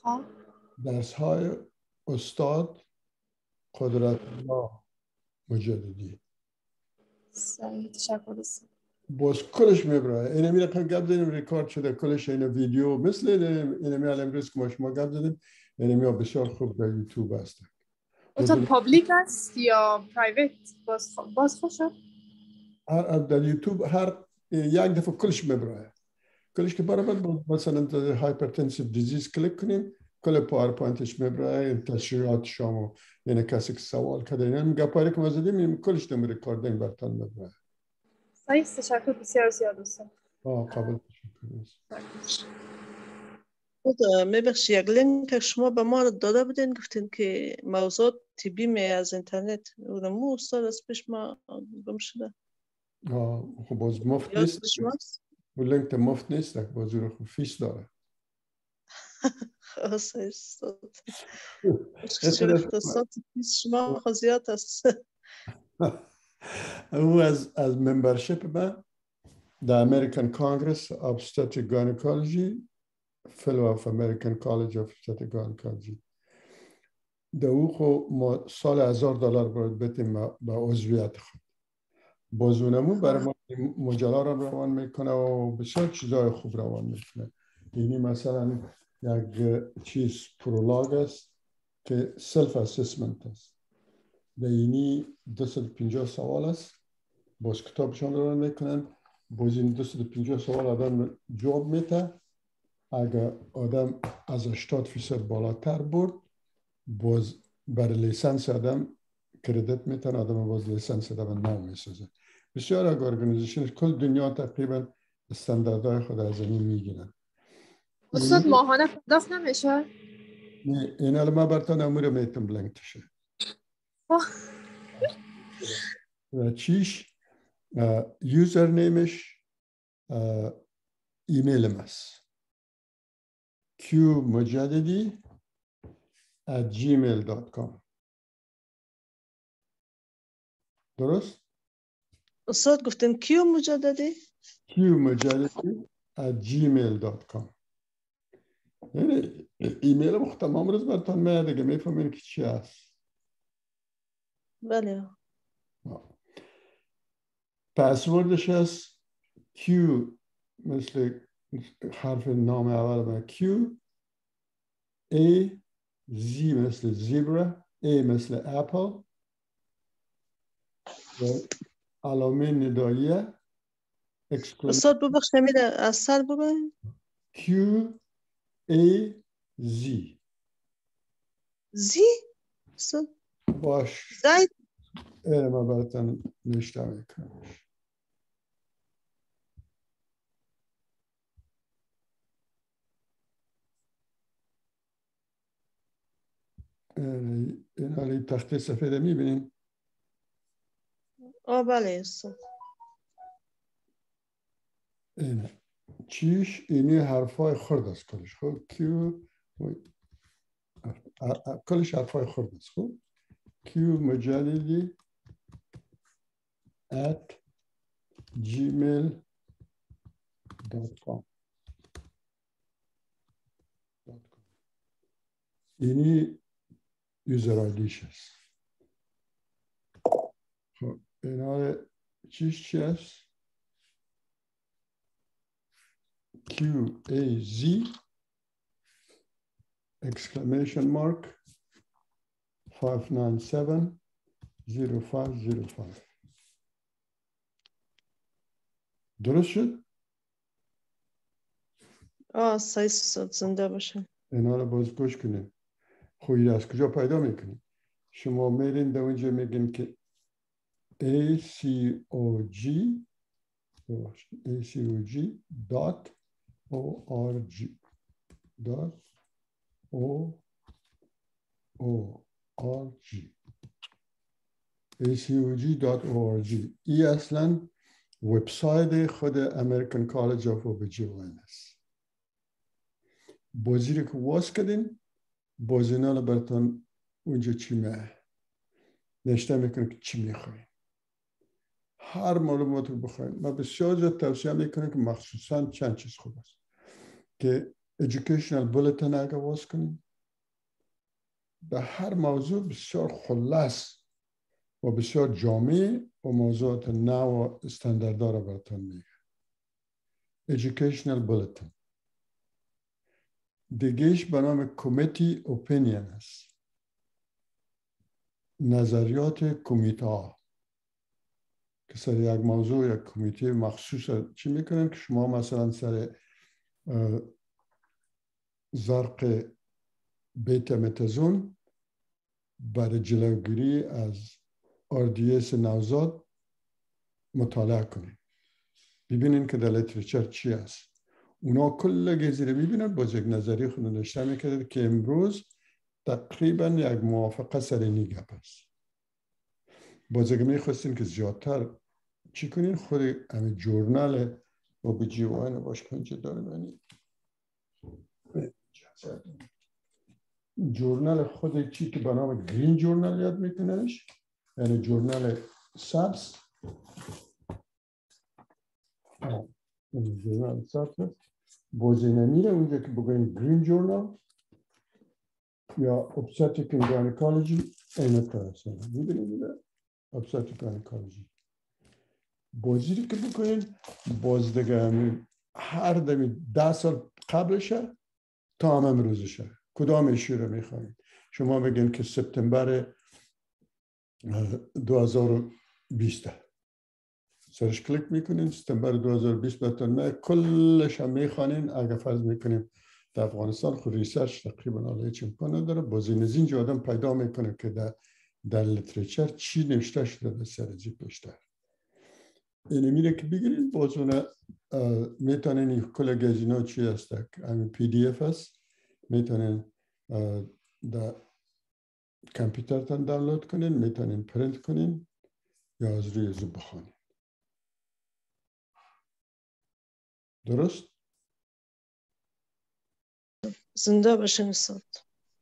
خب. درس های استاد قدرت الله مجددی صحیح تشکر باز کلش می‌بره این می رقم گپ زدیم ریکارد شده. کلش این ویدیو مثل این می امروز که ما شما گپ زدیم. این می بسیار خوب در یوتیوب هستن استاد public است یا private؟ باز باز خوش هر در یوتیوب هر یک دفعه کلش می‌بره کلش که برای مثلا در hypertensive disease click کنیم. کل PowerPoint ش می‌بره تشریحات شما یعنی کسی که سوال کرده این گپاری که ما زدیم این کلش دم recording برتن می‌بره صحیح تشکر بسیار زیاد استاد آه قابل تشکر میبخش یک لینک شما به ما داده بودین گفتین که موضوعات طبی می از اینترنت. او مو استاد از پیش ما گم شده. آه خب باز مفت نیست. و لینک تا مفت نیست باز رو خب fees داره. خلاص زیاد است او از از membership من the American Congress of Obstetric Gynecology Fellow of American College of Obstetric Gynecology ده او خو ما سال هزار دلار باید بتیم به عضویت خود بازونمو برای ما مجلا را روان می‌کنه و بسیار چیزای خوب روان می‌کنه یعنی مثلا self assessment است در اینی 250 سوال است باز کتابشان رو می‌کنن باز این 250 سوال آدم جواب میته اگر آدم از 80 فیصد بالاتر برد باز برای license آدم credit میتن آدم باز license آدم نو می‌سازه بسیار اگر organization کل دنیا تقریبا استانداردهای خود از این می‌گیرن استاد ماهانه پرداخت نمیشه؟ نه این الان من برتان امور میتم بلنگ تشه. و چیش؟ یوزر نیمش ایمیلم است q مجددی at gmail.com درست؟ استاد گفتن کیو مجددی؟ q مجددی at gmail.com یعنی ایمیل هم تمام روز برتان میاد دیگه می‌فهمین که چی هست. بله. پسوردش هست Q مثل حرف نام اول من Q. A Z مثل زیبرا A مثل اپل. علامه نداییه exclamation استاد ببخش نمیده از سر Q A Z. زی استاد باش. اه، من براتون نوشته می‌کنم این حالی تخته سفید می‌بینین؟ آه بله اینه چیش اینی حرفای خرد است کلش. خب کیو؟ کلش حرفای خرد است. خب کیو مجددی at gmail.com اینی یوزر آیدیش است. خب اینا چیش چی است؟ Q A Z. Exclamation mark. 597 0505 درست شد؟ آه استاد زنده باشه. اینا رو باز گوش کنید خویی از کجا پیدا می‌کنید شما میرین در اونجا میگین که A C O G. A C O G. Dot. O R G. Dot O org ای اصلا وبسایت خود امریکن کالج آف اوبجیوان است. بازی رو که واس کردین بازینا رو براتون اونجا چی مه نشته می‌کنه که چی می‌خواین. هر معلومات رو بخواین. من بسیار زیاد توصیه می‌کنم که مخصوصا چند چیز خوب است. که educational bulletin اگر واس کنین به هر موضوع بسیار خلاص و بسیار جامع و موضوعات نو و استانداردها را براتون میگه. educational bulletin. دیگهش به نام کمیتی اوپینین است. نظریات کمیته ها. که سر یک موضوع یک کمیته مخصوص چی می‌کنن؟ که شما مثلا سر زرق بیتا متازون برای جلوگیری از RDS نوزاد مطالعه کنید ببینین که در لیترچر چی است اونا کل گزیره می‌بینن باز یک نظری خود نشته می‌کرد که امروز تقریبا یک موافقه سر اینی گپ است باز اگه می‌خواستین که زیادتر چی کنین خود جورنال که اینجا دارم یعنی جورنال خود چی که به نام گرین جورنال یاد میکننش؟ یعنی جورنال سبز. جورنال سبز. است. بازی نمیره اونجا که بگوین گرین جورنال. یا obstetric and gynecology. این کار هست می‌بینید میره obstetric بازی که بکنین باز دیگه همین هر دمی ده سال قبلشه تا هم امروزشه. کدام issue رو می‌خواین؟ شما بگین که سپتامبر 2020 سرش کلیک می‌کنین سپتامبر 2020 بهتون کلش هم می‌خوانین. اگر فرض می‌کنیم در افغانستان خود research تقریبا حالا هیچ امکان نداره بازی نزین آدم پیدا می‌کنه که در در literature چی نوشته شده در سر جی بیشتر میره که بگیرین بازونه می‌تونین این کل گزینا چی هست همین PDF هست می‌تونین در کامپیوترتان دانلود کنین می‌تونین پرینت کنین یا از روی زو بخوانین درست؟ زنده باشین استاد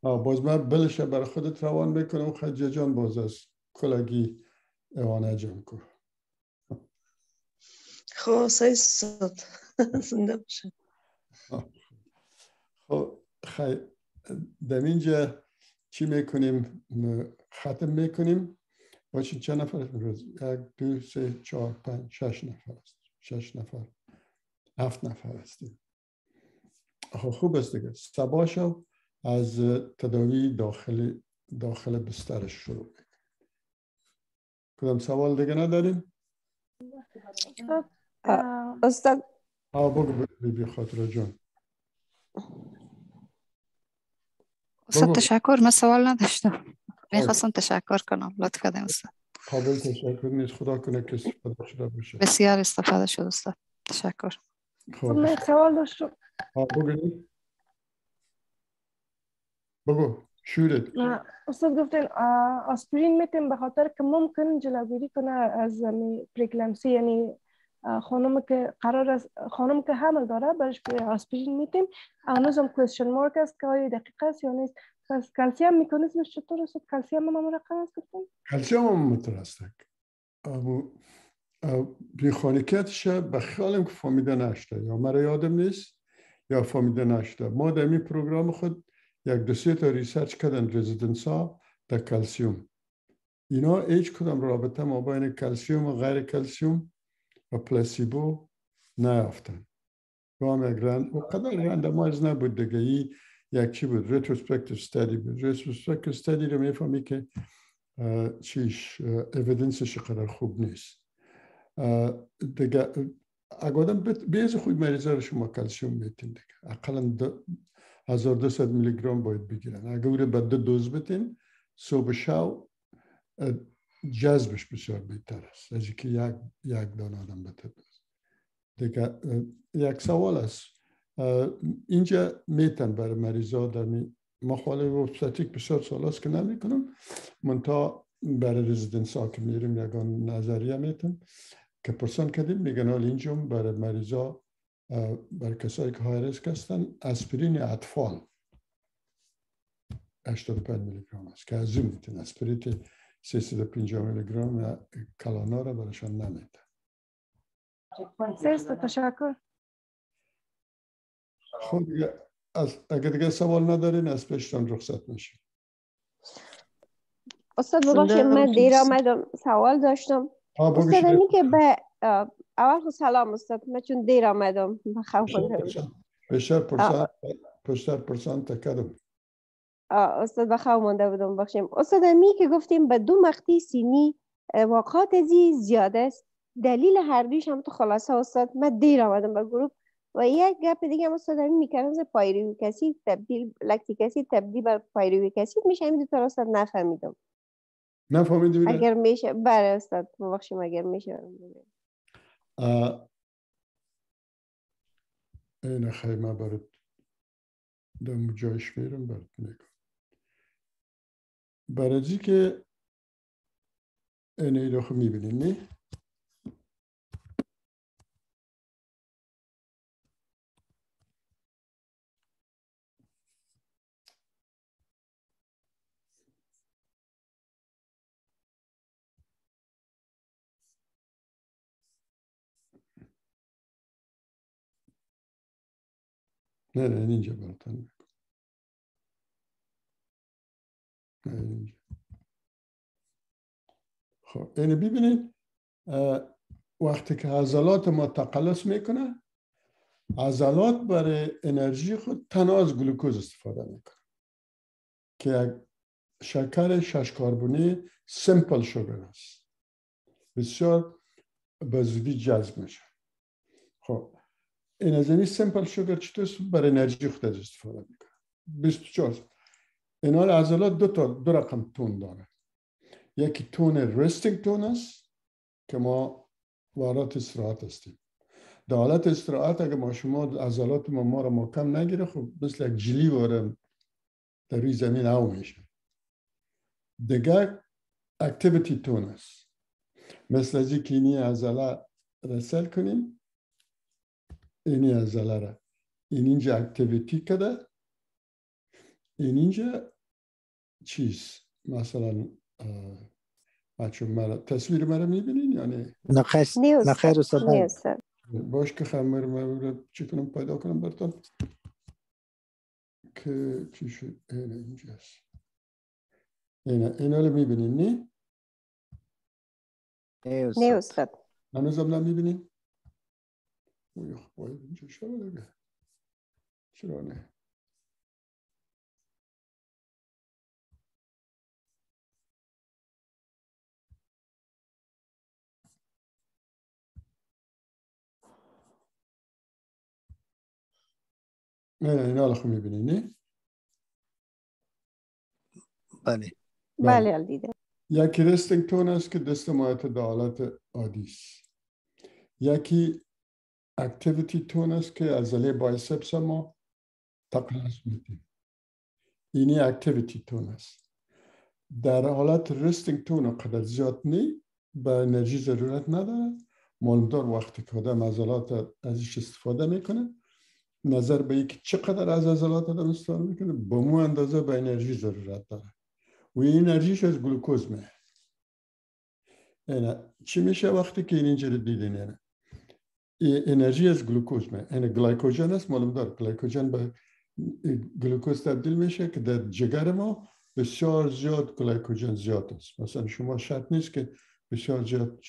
باز من بلش برای خودت روان می‌کنم خدیجه جان باز از کلگی اوانه جان کن خب سعی استاد زنده باشین خب. خی در اینجا چی می‌کنیم؟ ختم می‌کنیم. باشین چند نفر امروز یک دو سه چهار پنج شش نفر است. شش نفر. هفت نفر هستیم. خب خوب است دیگه. سبا شو از تداوی داخل داخل بسترش شروع. می‌کنیم کدام سوال دیگه نداریم؟ استاد. بگو بی بی خاطر جان. استاد تشکر من سوال نداشتم. می‌خواستم تشکر کنم. لطف کردیم استاد. قابل تشکر نیست. خدا کنه که استفاده شده باشه. بسیار استفاده شد استاد. تشکر. خب. من سوال داشتم. بگو. بگو. شورت. استاد گفتین آسپرین میتیم به خاطر که ممکن جلوگیری کنه از پریکلمسی یعنی خانم که قرار است خانم که حمل داره برش آسپرین میتیم هنوز هم کوشن مارک است که آیا دقیق است یا نیست. پس کلسیم میکانیزمش چطور است؟ کلسیم هم مرقم است کلسیم هم مترستک بیخانیکتش به خیالم که فامیده نشده یا مرا یادم نیست یا فامیده نشده ما در این پروگرام خود یک دو سه تا ریسرچ کردن رزیدنس ها در کلسیوم اینا هیچ کدام رابطه ما بین کلسیوم و غیر کلسیوم و پلاسیبو نیافتن با هم یک رند و قدر رند ما از نبود دیگه ای یک چی بود retrospective study بود retrospective study رو می‌فهمی که چیش evidence ش قدر خوب نیست دیگه اگه آدم بیز خود مریضا رو شما کلسیوم میتین دیگه اقلا 1200 میلی گرم باید بگیرن اگه او رو به دو دوز بتین صبح شو جذبش بسیار بهتر است. از اینکه یک یک دانه آدم بته دوز دیگه یک سوال است. اینجا میتن برای مریضا در می مخاله اوبستاتیک بسیار سال است که نمی کنم منتها برای رزیدنس ها که میریم یکان نظریه میتن که پرسان کردیم. میگن حال اینجا برای مریضا برای کسایی که های ریسک هستن اسپرین اطفال 85 میلی گرم است که از اون میتون اسپریت 350 میلی گرم کلانا رو برایشان نمیده سرست تشکر خب دیگه از اگه دیگه سوال ندارین از پیشتان رخصت میشیم استاد ببخشید من دیر آمدم سوال داشتم استاد. اینی که به اول خود سلام استاد من چون دیر آمدم بخواه بیشتر پرسان پرسان تکدم استاد بخواه مانده بودم بخشیم. استاد امی که گفتیم به دو مقطی سینی واقعات ازی زیاده است. دلیل هر دویش هم تو خلاصه استاد من دیر آمدم به گروه و یک گپ دیگه هم استاد همین می‌کردم پایروی کسی تبدیل لکتیک اسید تبدیل بر پایروی کسی میشه همین دو تا را استاد نفهمیدم. نفهمیدی بیره؟ اگر میشه بله استاد ببخشیم اگر میشه. این خیمه برات دم جایش میرم برات میگم برای که این ایده خب می‌بینین نه نه نه این اینجا براتون. خب اینو ببینید. وقتی که عضلات ما تقلص می‌کنه عضلات برای انرژی خود تنها از گلوکوز استفاده می‌کنه. که یک شکر شش کربونی سمپل شوگر است. بسیار به زودی جذب میشه. خب این از این سمپل شوگر چطور برای انرژی خود استفاده می‌کنه. 24 این حال عضلات دو تا دو رقم تون داره. یکی تون رستینگ تون است که ما وارات استراحت هستیم. در حالت استراحت اگه ما شما عضلات ما ما رو محکم نگیره خب مثل یک جلی واره در روی زمین او میشه. دیگه اکتیویتی تون است. مثل از که اینی عضله رسل کنیم اینی عضله را این اینجا اکتیویتی کده. این اینجا چیز مثلا بچه مرا تصویر مرا می‌بینین یا نه نخیر نه نخیر استاد باش که خمر مرا چی کنم پیدا کنم برتون که چی شد این اینجاست اینه اینا رو می‌بینین نه نه استاد هنوزم نمی‌بینین اوی خب باید اینجا شد دیگه چرا نه نه نه خب می‌بینین نه؟ بله. بله. حال دیده یکی resting tone است که دست مایت در حالت عادی است. یکی activity tone است که عضله biceps ما تقلص میدیم. اینی activity tone است. در حالت resting tone قدر زیاد نی به انرژی ضرورت نداره معلومدار وقتی که آدم عضلات ازش استفاده می‌کنه. نظر به اینکه چقدر از عضلات آدم استفاده می‌کنه به مو اندازه به انرژی ضرورت داره. و این انرژیش از گلوکوز میه اینه چی میشه وقتی که این اینجا رو دیدین؟ اینه این انرژی از گلوکوز میه اینه گلایکوژن است معلوم دار گلایکوژن به گلوکوز تبدیل میشه که در جگر ما بسیار زیاد گلایکوژن زیاد است. مثلا شما شرط نیست که بسیار زیاد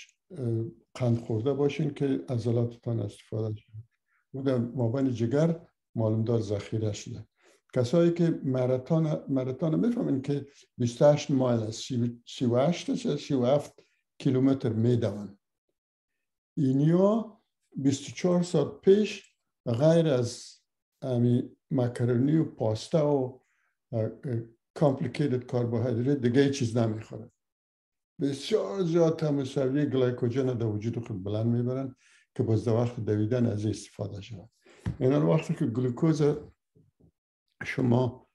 قند خورده باشین که عضلاتتان استفاده شد و در مابین جگر معلوم دار ذخیره شده. کسایی که marathon marathon می‌فهمین که 28 مایل است. 38 تا 37 کیلومتر می‌دوند. اینیا 24 ساعت پیش غیر از امی مکرونی و پاستا و complicated کربوهیدرات دیگه چیز نمی‌خورن. بسیار زیاد همسوی گلایکوژن در وجود خود بلند می‌برن. که باز وقت دویدن از این استفاده شود. اینا وقتی که گلوکوز شما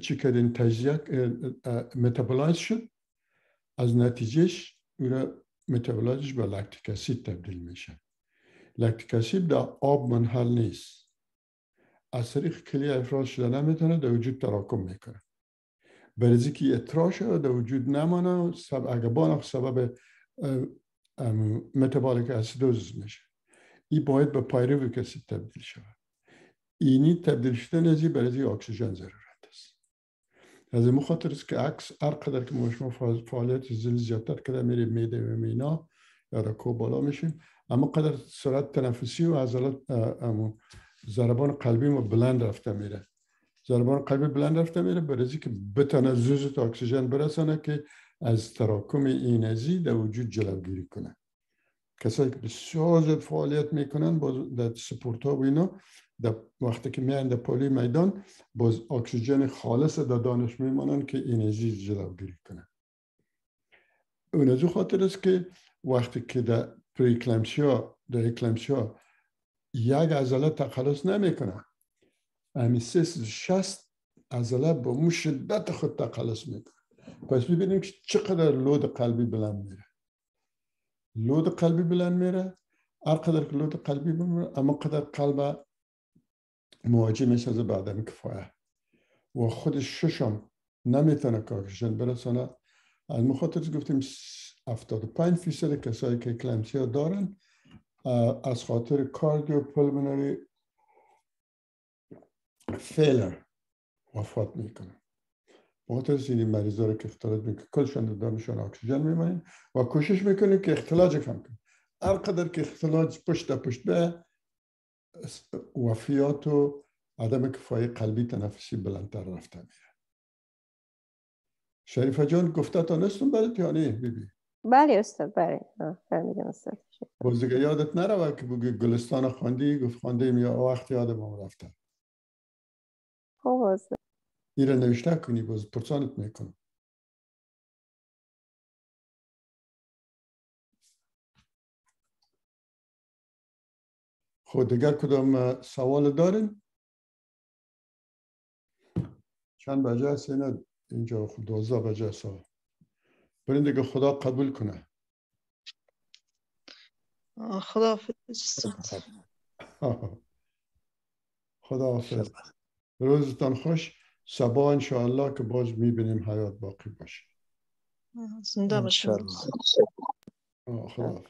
چی کردین؟ تجزیه metabolize شد. از نتیجهش میره metabolize ش به lactic acid تبدیل میشه. lactic acid در آب منحل نیست. از طریق کلیه افراز شده نمی‌تونه در وجود تراکم می‌کنه. برای که اطراح شده در وجود نمانه سب اگه سبب متابولیک اسیدوز میشه. این باید به پایرویک اسید تبدیل شود اینی تبدیل شدن از این برای اکسیژن ضرورت است از این خاطر است که عکس هر قدر که ما شما فعال- فعالیت زل زیادتر کده میره میده و مینا یا رکو بالا میشیم اما قدر سرعت تنفسی و عضلات ضربان قلبی ما بلند رفته میره ضربان قلبی بلند رفته میره برای که بتانه زوزت اکسیژن برسانه که از تراکم اینزی در وجود جلوگیری کنه کسایی که بسیار زیاد فعالیت می‌کنن باز در سپورت ها و اینا در وقتی که میان در پولی میدان باز اکسیژن خالص در دانش میمانن که انرژی جلوگیری کنه اون از خاطر است که وقتی که در پریکلمسیا در اکلمسیا یک عضله تخلص نمی‌کنه همین شست عضله با مو شدت خود تخلص می‌کنه. پس ببینیم که چقدر لود قلبی بلند میره. لود قلبی بلند میره. هر قدر که لود قلبی میره اما قدر قلب مواجه میشه از به عدم کفایه. و خودش ششم نمی‌تونه اکسیژن برسانه. از مخاطر گفتیم 75 فیصد کسایی که اکلمسیا دارن از خاطر کاردیو پلمونری فیلر وفات می‌کنن. از این مریضا رو که اختلاج می‌کنه کلشان در دانشان اکسیژن میمانیم و کوشش می‌کنیم که اختلاج کم کنیم هر قدر که اختلاط پشت پشت به وفیات و عدم کفای قلبی تنفسی بلندتر رفته میره شریفه جان گفته تا نستون برات یا نه بیبی بله استاد بله فهمیدم استاد باز دیگه یادت نروه که بگی گلستان خواندی گفت خواندیم یا وقت یادم رفته خوب استاد این رو نوشته کنی باز پرسانت می‌کنم خود دیگر کدام سوال دارین؟ چند بجه است اینا اینجا خود دوازده بجه است برین دیگه خدا قبول کنه استاد خدا حافظ روزتان خوش سبا انشاءالله که باز می‌بینیم حیات باقی باشه. زنده آه، خدا